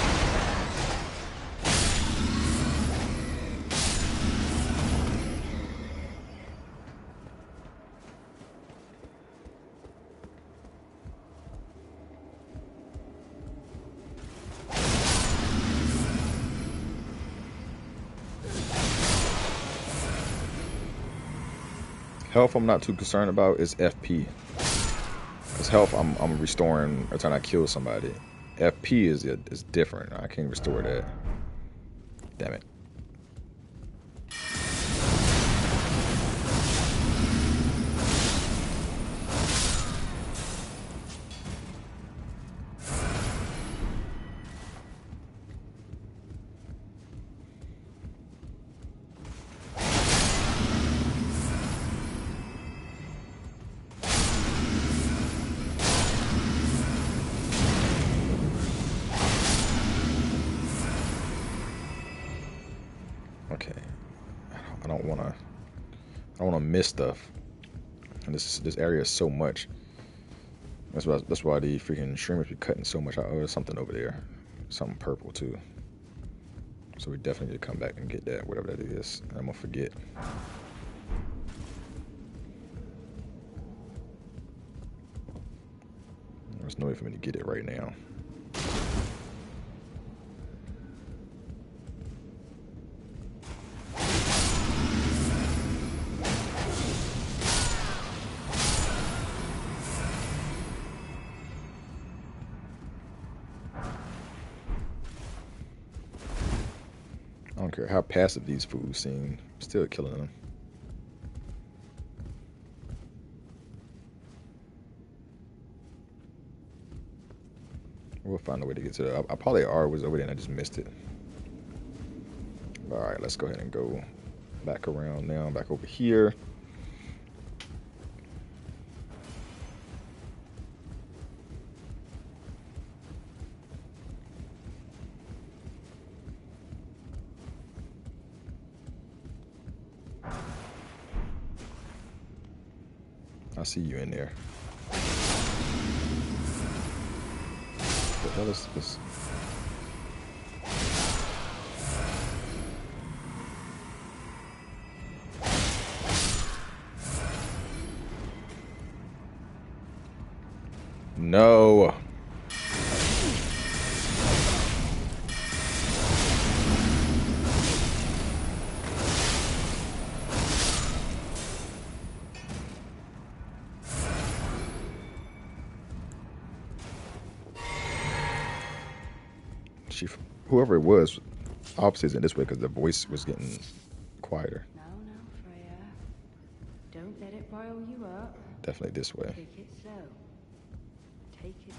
Health I'm not too concerned about is FP. Because health I'm I'm restoring every time I kill somebody. FP is is different. I can't restore that. Damn it. Stuff. And this is this area is so much. That's why that's why the freaking streamers be cutting so much. Oh, there's something over there, something purple too. So we definitely need to come back and get that, whatever that is. I'm gonna forget. There's no way for me to get it right now. Passive these fools seem, still killing them. We'll find a way to get to that. I, I probably are was over there and I just missed it. All right, let's go ahead and go back around now, back over here. This? Isn't this way because the voice was getting quieter. No, no, Freyja. Don't let it rile you up. Definitely this way. Take it slow. Take it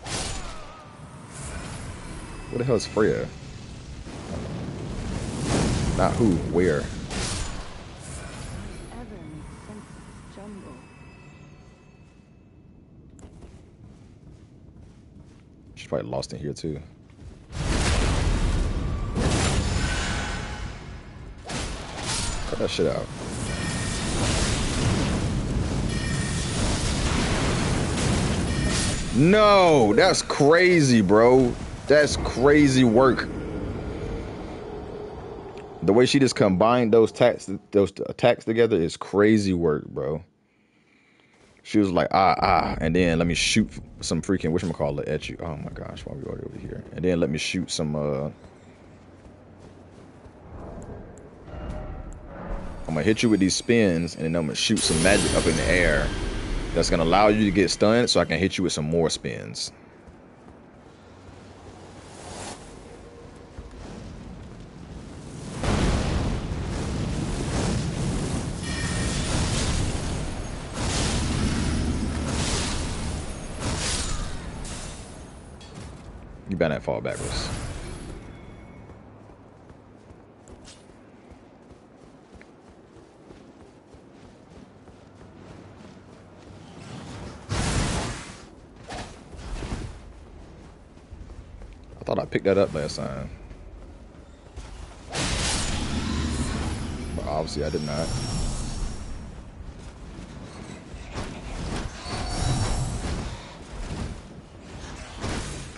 What the hell is Freyja? Not who, where? ever makes sense of this jungle. She's probably lost in here too. Cut that shit out. No, that's crazy, bro. That's crazy work. The way she just combined those attacks, those attacks together is crazy work, bro. She was like, ah, ah, and then let me shoot some freaking, whatchamacallit at you. Oh my gosh, why are we already over here? And then let me shoot some, uh, gonna hit you with these spins, and then I'm gonna shoot some magic up in the air that's gonna allow you to get stunned so I can hit you with some more spins. You better not fall backwards. I picked that up last time. But obviously I did not.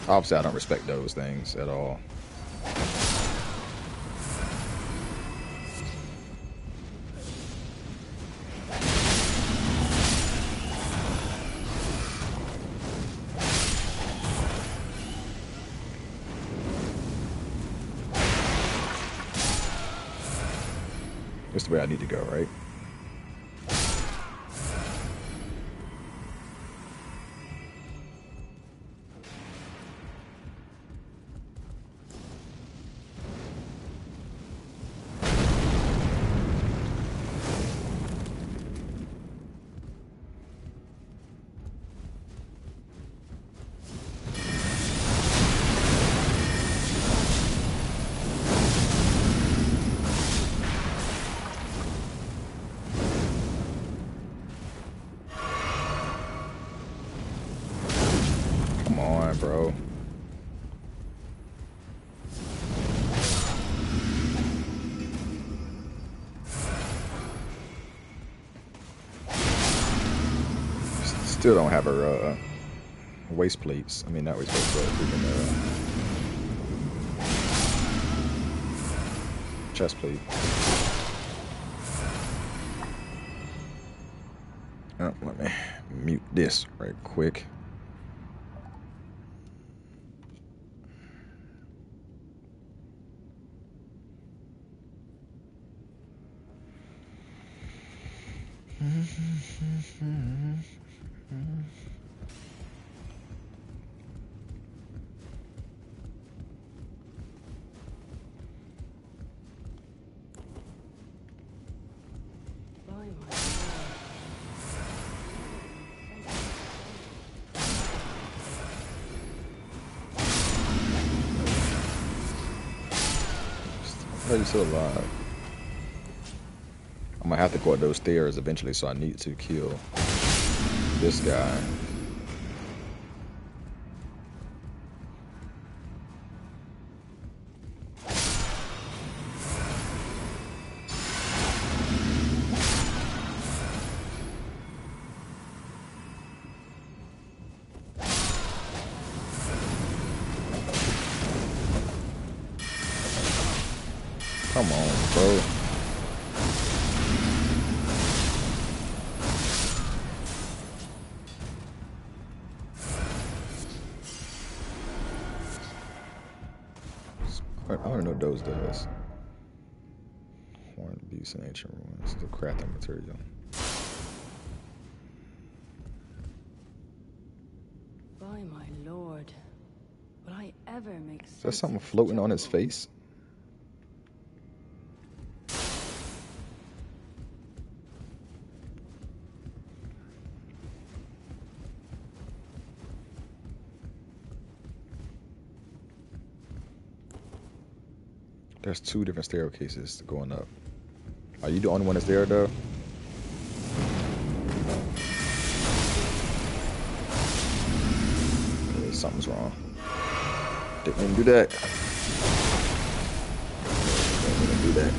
Obviously I don't respect those things at all. Still don't have her uh, waist plates. I mean, not waist plates, but freaking uh, chest plate. Oh, let me mute this right quick. How you still alive? I'm gonna have to go up those stairs eventually, so I need to kill this guy. Something floating on his face? There's two different staircases going up. Are you the only one that's there though? Something's wrong. Mean to do that. Mean to do that.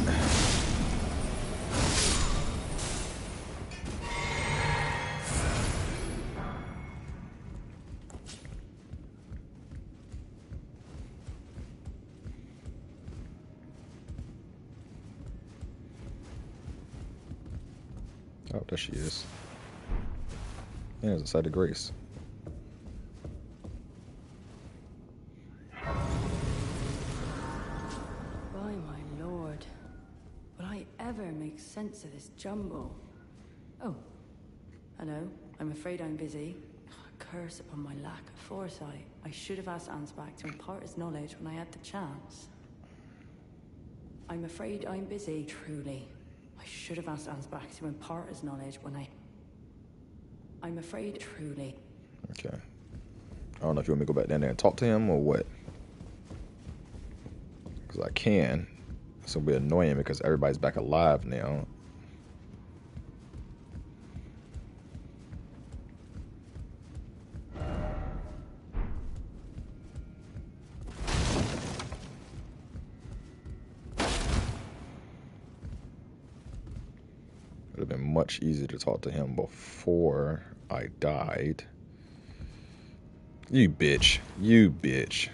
Oh, there she is. Yeah, it's site of grace. I'm afraid I'm busy. Oh, a curse upon my lack of foresight. I should have asked Ansbach to impart his knowledge when I had the chance. I'm afraid I'm busy, truly. I should have asked Ansbach to impart his knowledge when I... I'm afraid, truly. Okay. I don't know if you want me to go back down there and talk to him or what. Because I can. It's going to be annoying because everybody's back alive now. Have been much easier to talk to him before I died. You bitch. You bitch.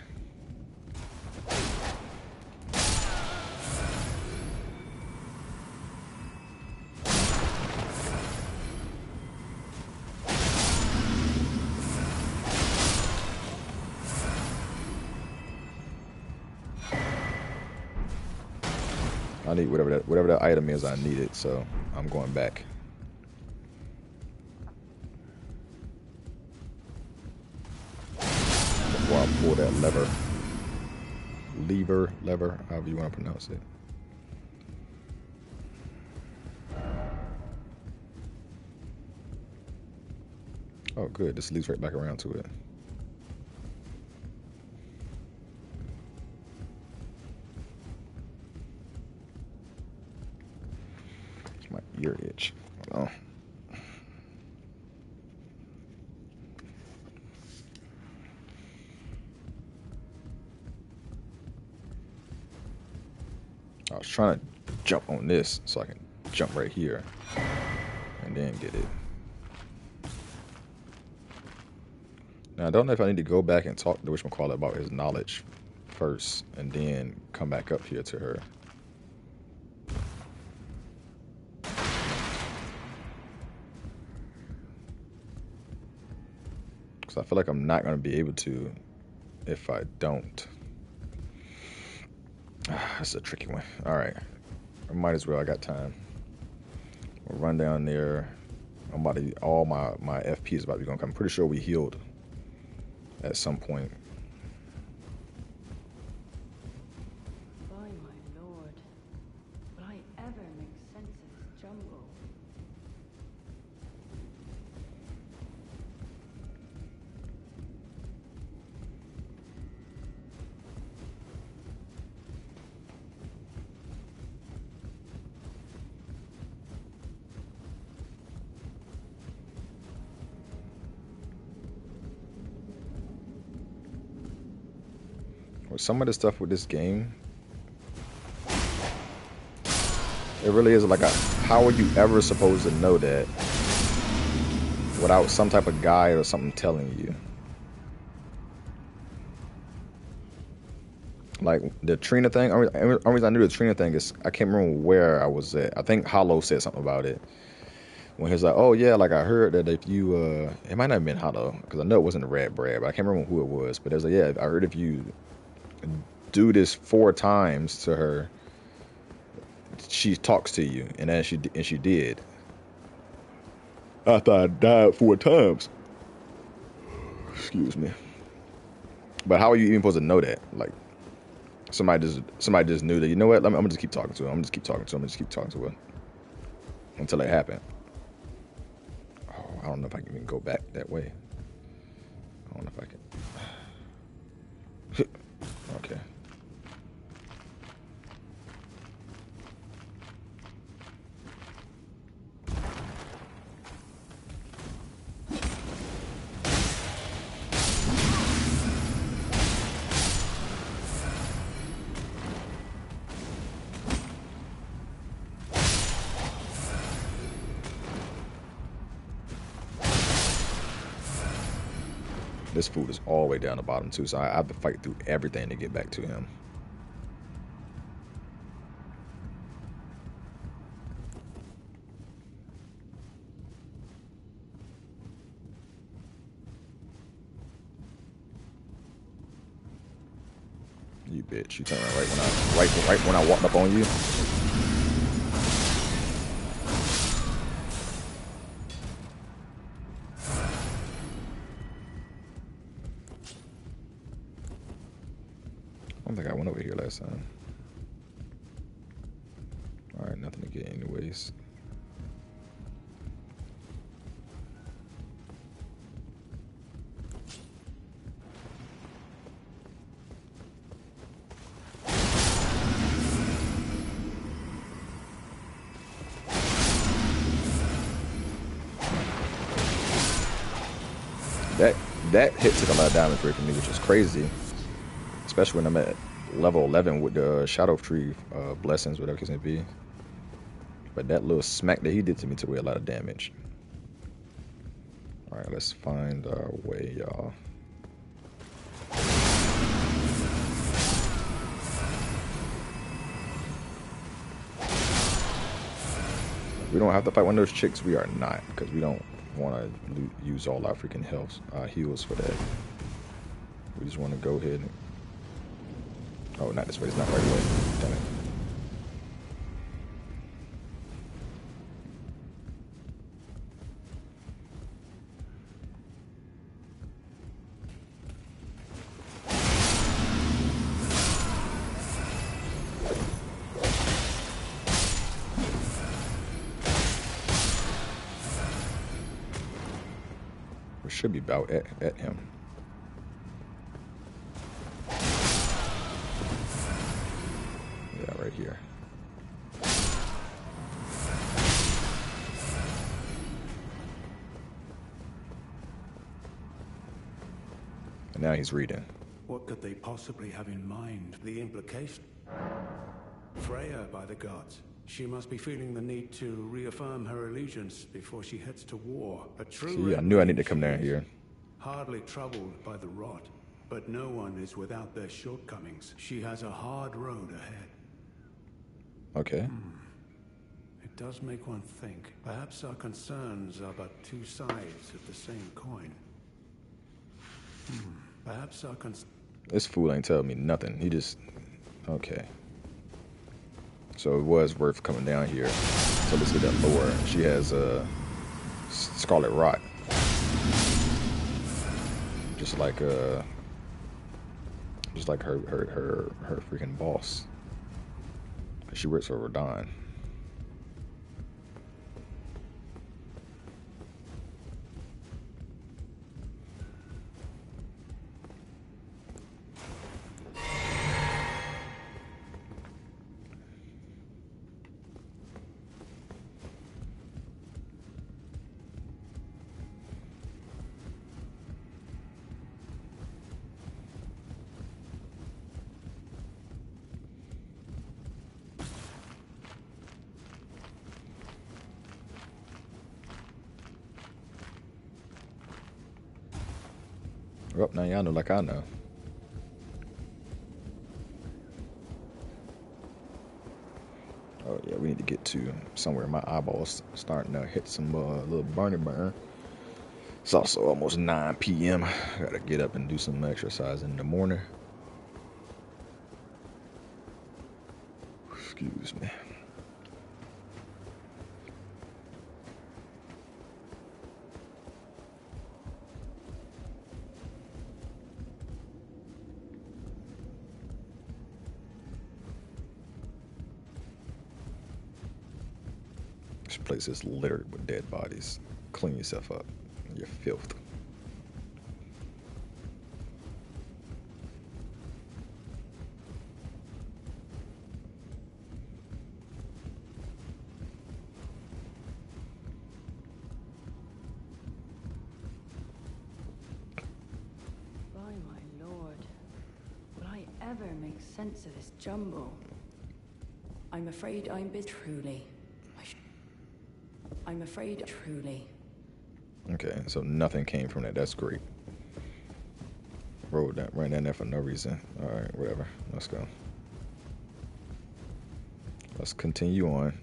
I need whatever that whatever that item is I need it, so I'm going back. Before I pull that lever. Lever, lever, however you want to pronounce it. Oh good, this leads right back around to it. Trying to jump on this so I can jump right here and then get it. Now I don't know if I need to go back and talk to whatchamacallit about his knowledge first and then come back up here to her. Because I feel like I'm not going to be able to if I don't. That's a tricky one. All right. I might as well. I got time. We'll run down there. I'm about to, all my, my FP is about to be going. I'm pretty sure we healed at some point. Some of the stuff with this game, it really is like a how are you ever supposed to know that without some type of guide or something telling you? Like the Trina thing. Only, only reason I knew the Trina thing is I can't remember where I was at. I think Hollow said something about it when he was like, "Oh yeah, like I heard that if you, uh, it might not have been Hollow because I know it wasn't the Red Brad, but I can't remember who it was. But it was like, yeah, I heard if you do this four times to her, she talks to you, and then she and she did. Thought I died four times. Excuse me. But how are you even supposed to know that? Like somebody just somebody just knew that. You know what? I'm, I'm gonna just keep talking to her. I'm gonna just keep talking to her. I'm just keep talking to her until it happened. Oh, I don't know if I can even go back that way. I don't know if I can. Okay. food is all the way down the bottom too. So I, have to fight through everything to get back to him. You bitch! You turn right when I right right when I walked up on you. Damage away from me, which is crazy. Especially when I'm at level 11 with the Scadutree uh, blessings, whatever it may be. But that little smack that he did to me took away a lot of damage. Alright, let's find our way, y'all. We don't have to fight one of those chicks. We are not, because we don't want to use all our freaking health uh, heals for that. We just want to go ahead and... Oh, not this way. It's not right away. Damn it. We should be about at, at him. He's reading. What could they possibly have in mind? The implication? Freyja, by the gods. She must be feeling the need to reaffirm her allegiance before she heads to war. A true. See, I knew I needed to come down here. Hardly troubled by the rot, but no one is without their shortcomings. She has a hard road ahead. Okay. It does make one think. Perhaps our concerns are but two sides of the same coin. Hmm. Perhaps our concerns. This fool ain't telling me nothing. He just. Okay. So it was worth coming down here. to listen to that lower. She has uh, Scarlet Rot. Just like uh, just like her her her her freaking boss. She works for Radahn. Know like I know. Oh yeah, we need to get to somewhere. My eyeballs starting to hit some uh, little burning burn. It's also almost 9 p.m. I gotta get up and do some exercise in the morning. Excuse me. This place is littered with dead bodies. Clean yourself up. You're filth. By my lord, will I ever make sense of this jumble? I'm afraid I'm busy. Truly. I sh- I'm afraid truly. Okay, so nothing came from that. That's great. Rolled that ran down there for no reason. All right, whatever. Let's go. Let's continue on.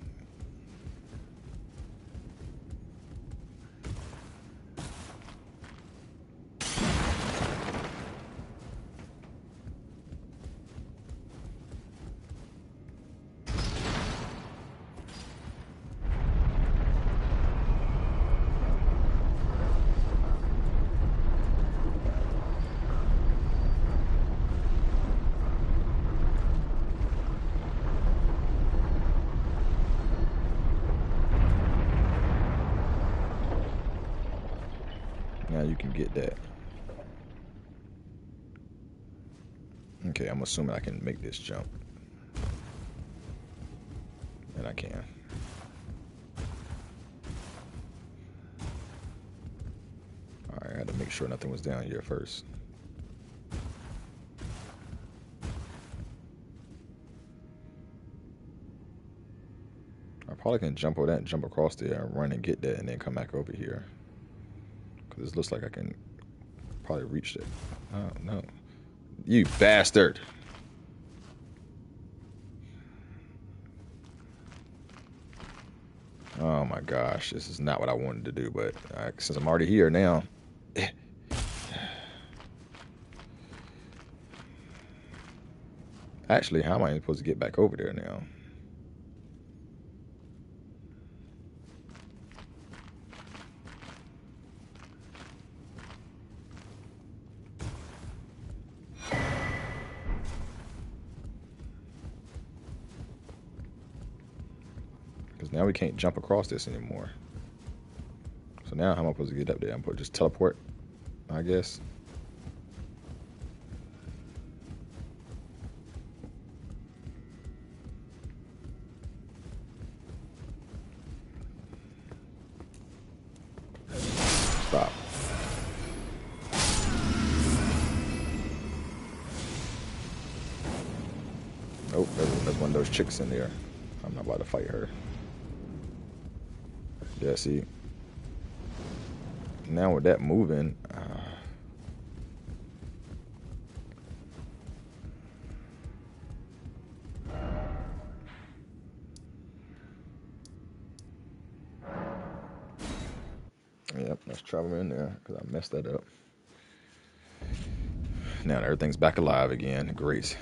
Now you can get that. Okay, I'm assuming I can make this jump. And I can. Alright, I had to make sure nothing was down here first. I probably can jump over that and jump across there and run and get that and then come back over here. Because this looks like I can probably reach it. Oh, no. You bastard! Oh my gosh, this is not what I wanted to do, but uh, since I'm already here now. Actually, how am I supposed to get back over there now? Because now we can't jump across this anymore. So now how am I supposed to get up there? I'm supposed to just teleport, I guess. Stop. Oh, there's, one of those chicks in there. I'm not about to fight her. Yeah, see. Now with that moving, uh, Yep, let's travel in there because I messed that up. Now everything's back alive again. Great.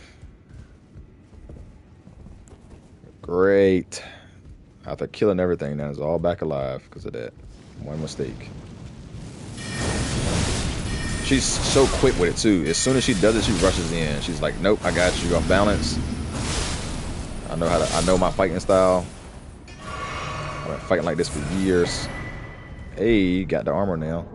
Great. After killing everything, now it's all back alive because of that one mistake. She's so quick with it too. As soon as she does it, she rushes in. She's like, "Nope, I got you. I'm balanced. I know how to. I know my fighting style. I've been fighting like this for years. Hey, got the armor now.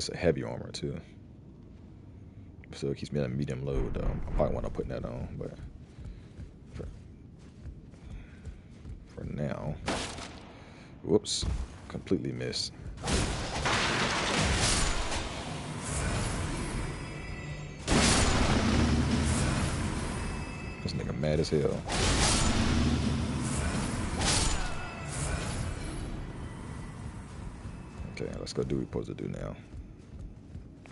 It's a heavy armor too. So it keeps me at a medium load. Um, I probably want to put that on, but for, for now, whoops, completely missed. This nigga mad as hell. Okay, let's go do what we're supposed to do now.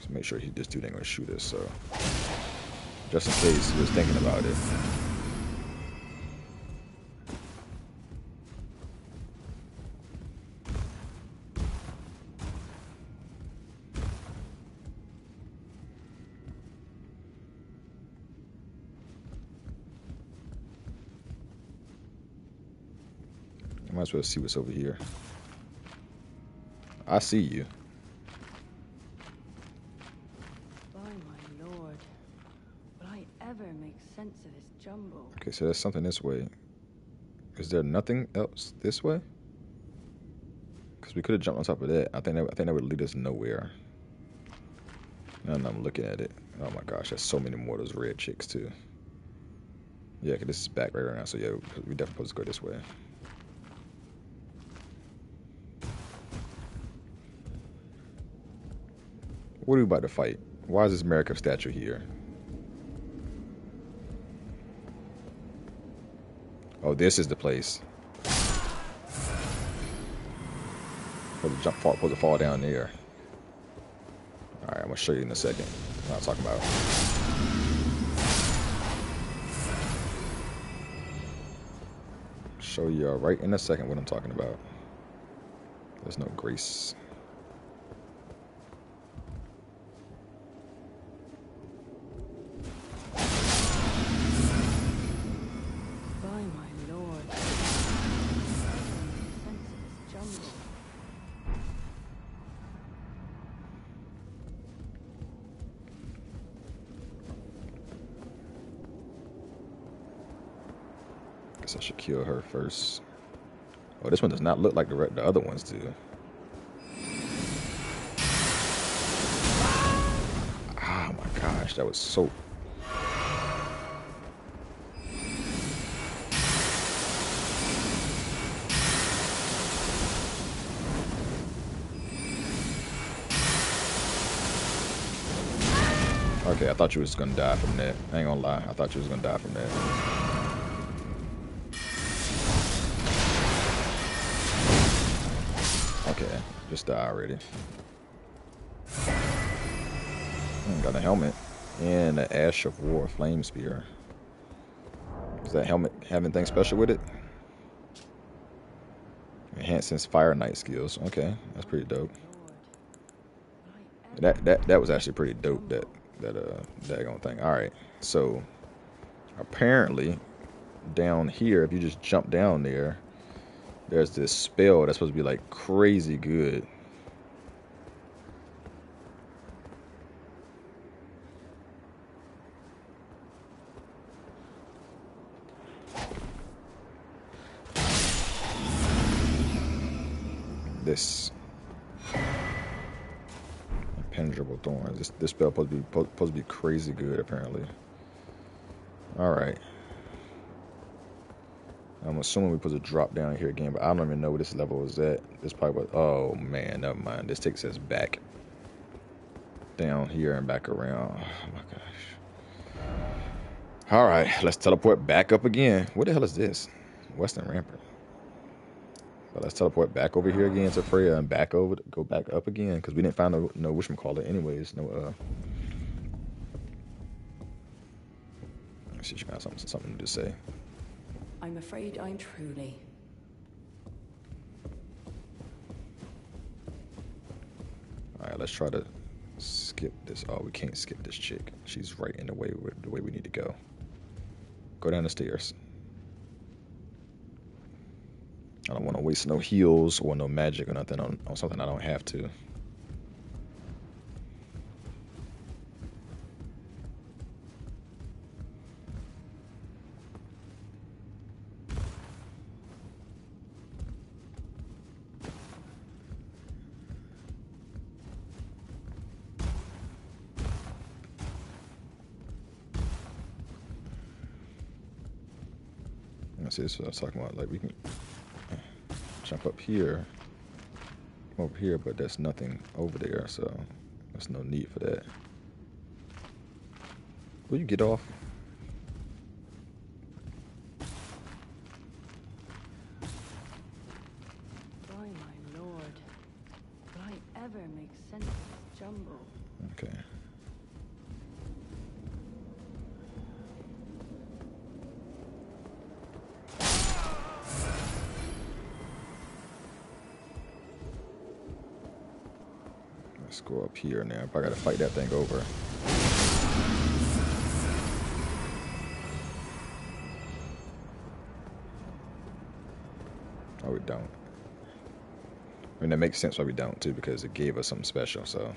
Just make sure he this dude ain't gonna shoot us, so just in case he was thinking about it. I might as well see what's over here. I see you. By my lord, will I ever make sense of this jumble? Okay, so there's something this way. Is there nothing else this way? Because we could have jumped on top of that. I think that, I think that would lead us nowhere. And I'm looking at it. Oh my gosh, there's so many more of those red chicks too. Yeah, 'cause this is back right now. So yeah, we definitely supposed to go this way. What are we about to fight? Why is this America statue here? Oh, this is the place. Supposed to jump, fall, fall down there. All right, I'm gonna show you in a second. What I'm talking about. Show you uh, right in a second what I'm talking about. There's no grace. This one does not look like the, the other ones do. Oh my gosh, that was so Okay, I thought you was gonna die from that. I ain't gonna lie, I thought you was gonna die from that. Just die already. Hmm, got a helmet and an Ash of War Flame Spear. Does that helmet have anything special with it? Enhances Fire Knight skills. Okay, that's pretty dope. That that that was actually pretty dope. That that uh daggone thing. All right, so apparently down here, if you just jump down there, there's this spell that's supposed to be like crazy good. This impenetrable thorns. This this spell supposed to be supposed to be crazy good apparently. All right. I'm assuming we put a drop down here again, but I don't even know where this level is at. This probably was. Oh man, never mind. This takes us back down here and back around. Oh my gosh. All right, let's teleport back up again. What the hell is this? Western Rampart. But let's teleport back over here again to Freyja and back over, to go back up again because we didn't find no, no whatchamacallit anyways. No, uh. Let's see, she got something, something to say. I'm afraid I'm truly. All right, let's try to skip this. Oh, we can't skip this chick. She's right in the way the way we need to go. Go down the stairs. I don't want to waste no heals or no magic or nothing on, on something I don't have to. See, what I was talking about. Like we can uh, jump up here, over here, but there's nothing over there, so there's no need for that. Will you get off? I gotta fight that thing over. Oh, we don't. I mean, that makes sense why we don't, too, because it gave us something special, so.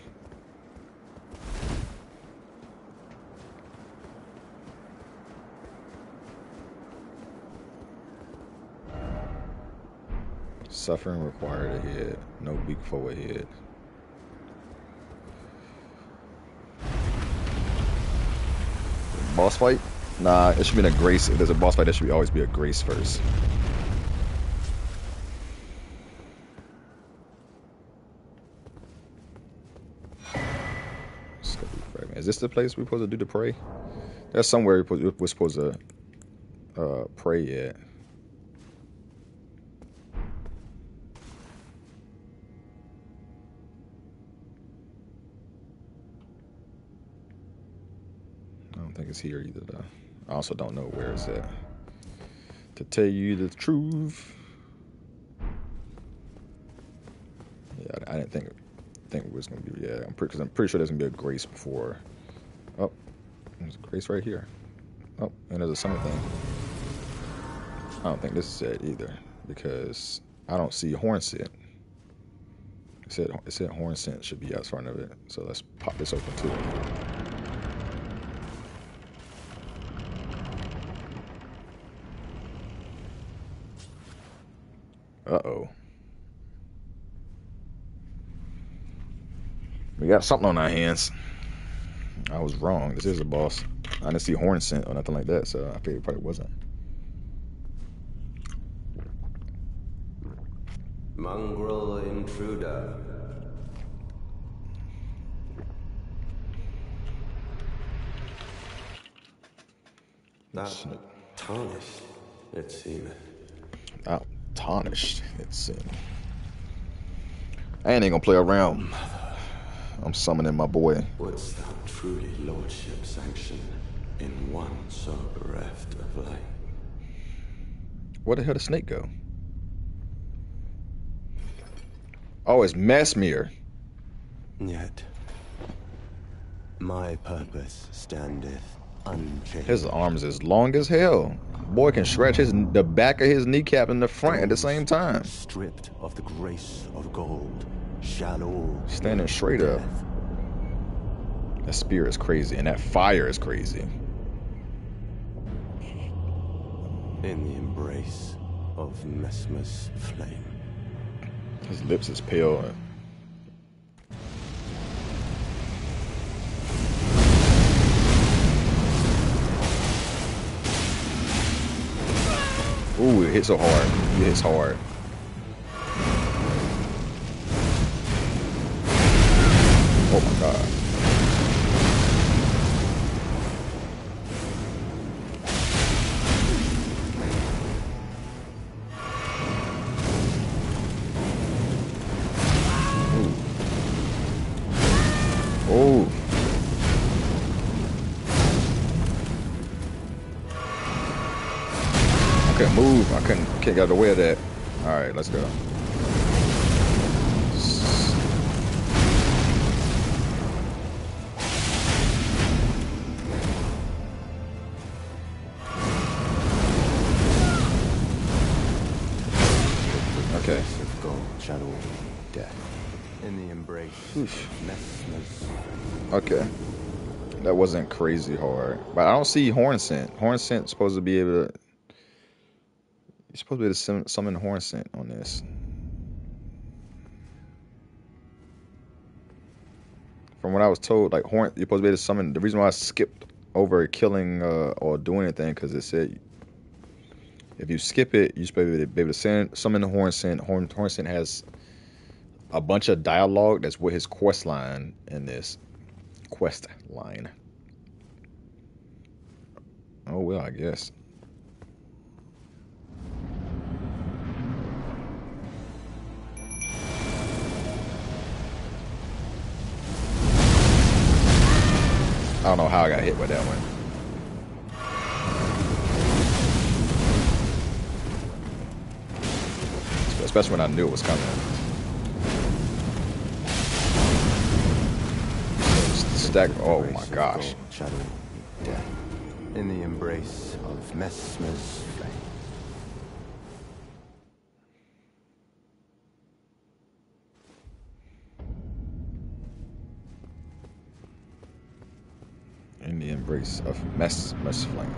Suffering required ahead, no weak foe ahead. Boss fight? Nah, it should be a grace. If there's a boss fight, there should be always be a grace first. Is this the place we're supposed to do the pray? That's somewhere we're supposed, to uh, pray at. I don't think it's here either, though. I also don't know where it's at. To tell you the truth. Yeah, I, didn't think think it was gonna be. Yeah, I'm pretty because I'm pretty sure there's gonna be a grace before. Oh, there's a grace right here. Oh, and there's a summit thing. I don't think this is it either because I don't see Hornsent. It said it said Hornsent should be out front of it. So let's pop this open too. Uh oh. We got something on our hands. I was wrong. This is a boss. I didn't see Hornsent or nothing like that, so I figured it probably wasn't. Mongrel intruder. That tarnished, it seemeth. Out tarnished, it seemed. I ain't gonna play around. I'm summoning my boy. Wouldst thou truly lordship sanction in one so bereft of light? Where the hell did Snake go? Oh, it's Messmer. Yet, my purpose standeth. His arms is long as hell. Boy can scratch his the back of his kneecap and the front at the same time. Stripped of the grace of gold, shall all Standing straight up. That spear is crazy, and that fire is crazy. in the embrace of Messmer's flame. His lips is pale. Ooh, it hits so hard. It hits hard. Oh my god. I couldn't can't get out of the way of that. Alright, let's go. Okay. Grace of gold shall all death. In the embrace Okay. That wasn't crazy hard. But I don't see Hornsent. Horn scent supposed to be able to You're supposed to be able to summon Hornsent on this. From what I was told, like horn you're supposed to be able to summon the reason why I skipped over killing uh, or doing anything because it said if you skip it, you're supposed to be able to send, summon the Hornsent. Horn Hornsent has a bunch of dialogue that's with his quest line in this quest line. Oh well, I guess. How I got hit with that one. Especially when I knew it was coming. Stack. Oh my gosh. gold shall all death. In the embrace of Messmer's of mess, mess flame.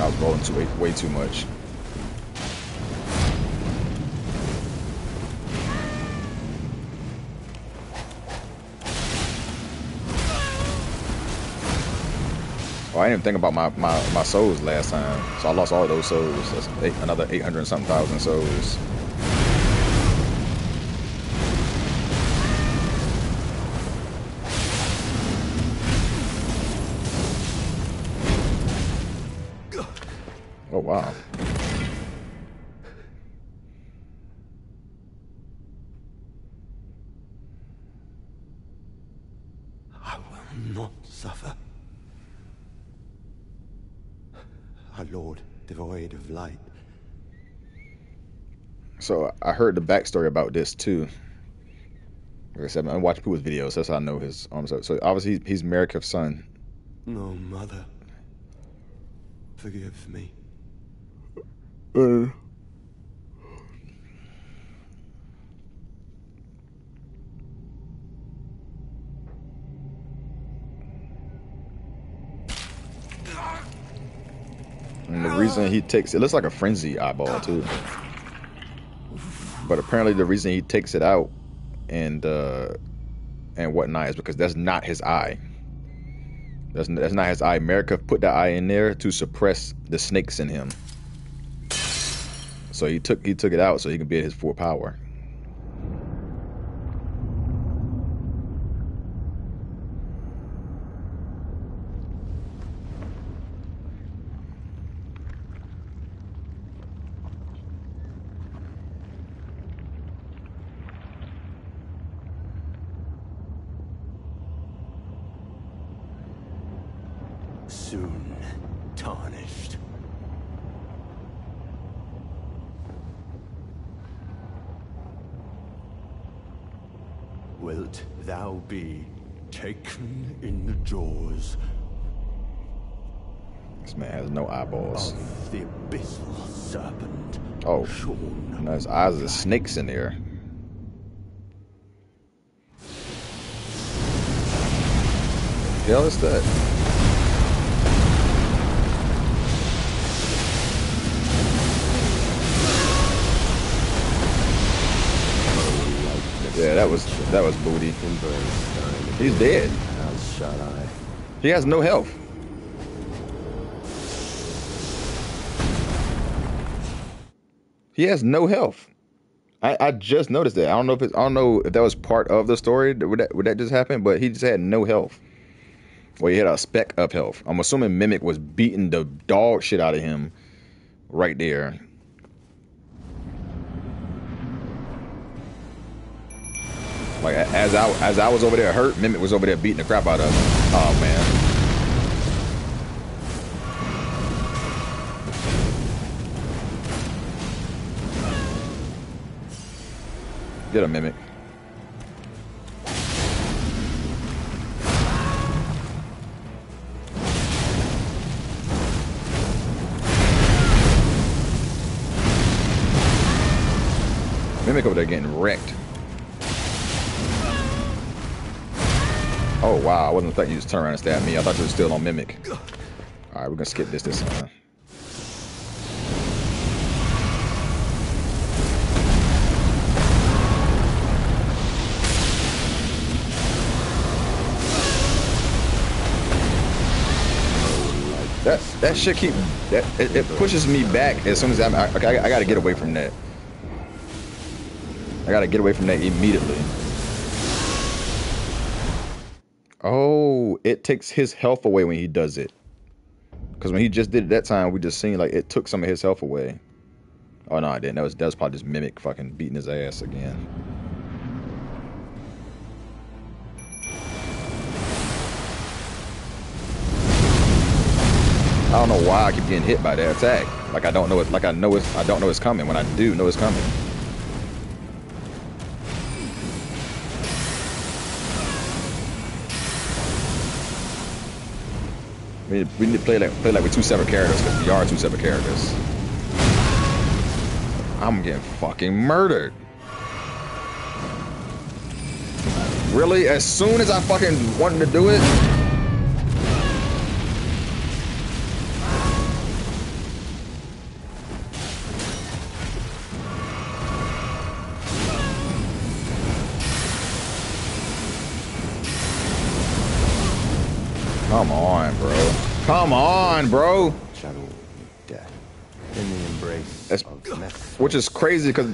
I was rolling too way, way too much. Oh, I didn't even think about my, my, my souls last time. So I lost all those souls. That's eight, another 800 and something thousand souls. So I heard the backstory about this too. Like I said, I watch people's videos. That's how I know his arms. So, so obviously he's Marika's son. No, mother. Forgive me. Uh. And the reason he takes it looks like a frenzy eyeball too. But apparently the reason he takes it out and uh and whatnot is because that's not his eye. That's that's not his eye. Marika put that eye in there to suppress the snakes in him. So he took he took it out so he can be at his full power. Soon tarnished. Wilt thou be taken in the jaws This man has no eyeballs. of the abyssal serpent? Oh, Shorn and his eyes are snakes in there. The hell is that? Yeah, that was that was booty. He's dead. As shall I. He has no health. He has no health. I, I just noticed that. I don't know if I don't know if that was part of the story. Would that would that just happen? But he just had no health. Well, he had a speck of health. I'm assuming Mimic was beating the dog shit out of him right there. Like as I as I was over there hurt, Mimic was over there beating the crap out of him. Oh man. Get a mimic. Mimic over there getting wrecked. Oh wow, I wasn't expecting you to turn around and stab me. I thought you were still on Mimic. Alright, we're gonna skip this this time. That that shit keep that it, it pushes me back as soon as I'm I, I, I gotta get away from that. I gotta get away from that immediately. Oh, it takes his health away when he does it. Because when he just did it that time, we just seen like it took some of his health away. Oh no, I didn't. That was that was probably just mimic fucking beating his ass again. I don't know why I keep getting hit by that attack. Like I don't know it. Like I know it's. I don't know it's coming. When I do know it's coming. We need, we need to play like play like with two separate characters because we are two separate characters. I'm getting fucking murdered. Really? As soon as I fucking wanted to do it. Come on, bro. Death in the embrace That's-. Which is crazy because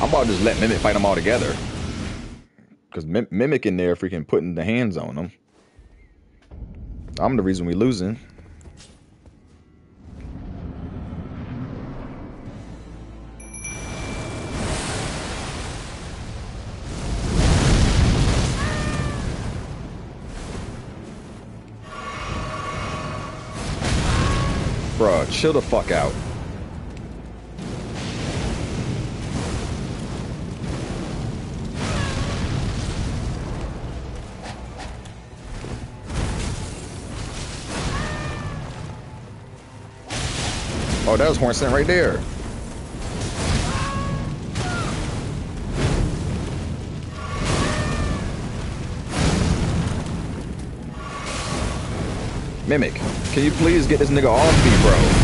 I'm about to just let Mimic fight them all together. Because Mim- Mimic in there freaking putting the hands on them. I'm the reason we losing. Chill the fuck out. Oh, that was Hornsent right there. Mimic, can you please get this nigga off me, bro?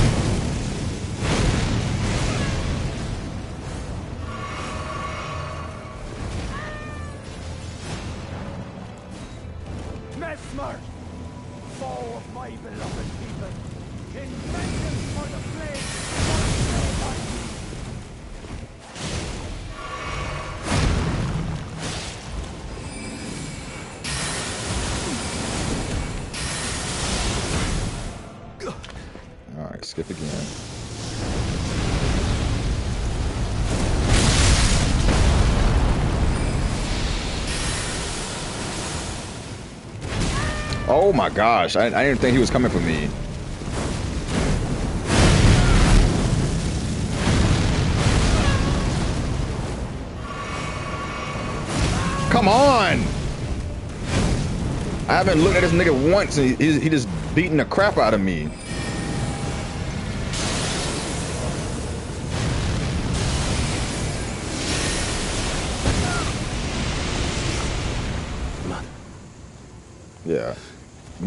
My gosh, I, I didn't think he was coming for me. Come on! I haven't looked at this nigga once and he, he, he just beating the crap out of me.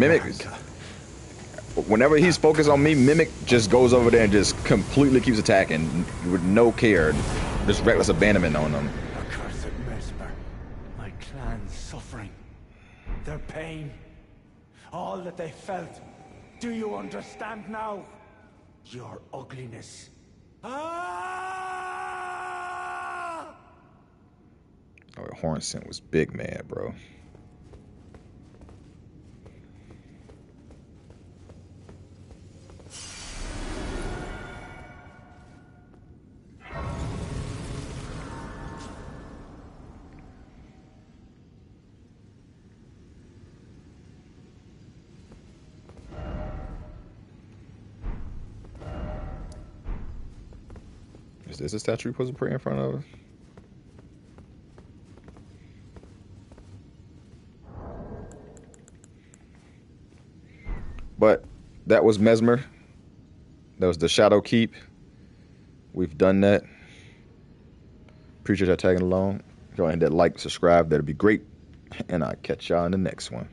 Mimic. Whenever he's focused on me, Mimic just goes over there and just completely keeps attacking with no care. Just reckless abandonment on them. Accursed Messmer, my clan's suffering, their pain, all that they felt. Do you understand now? Your ugliness. Ah! Oh, Hornsent was big mad, bro. Is a statue we're supposed to pray in front of? But that was Messmer. That was the Shadow Keep. We've done that. Appreciate y'all tagging along. Go ahead and like, subscribe. That'd be great. And I'll catch y'all in the next one.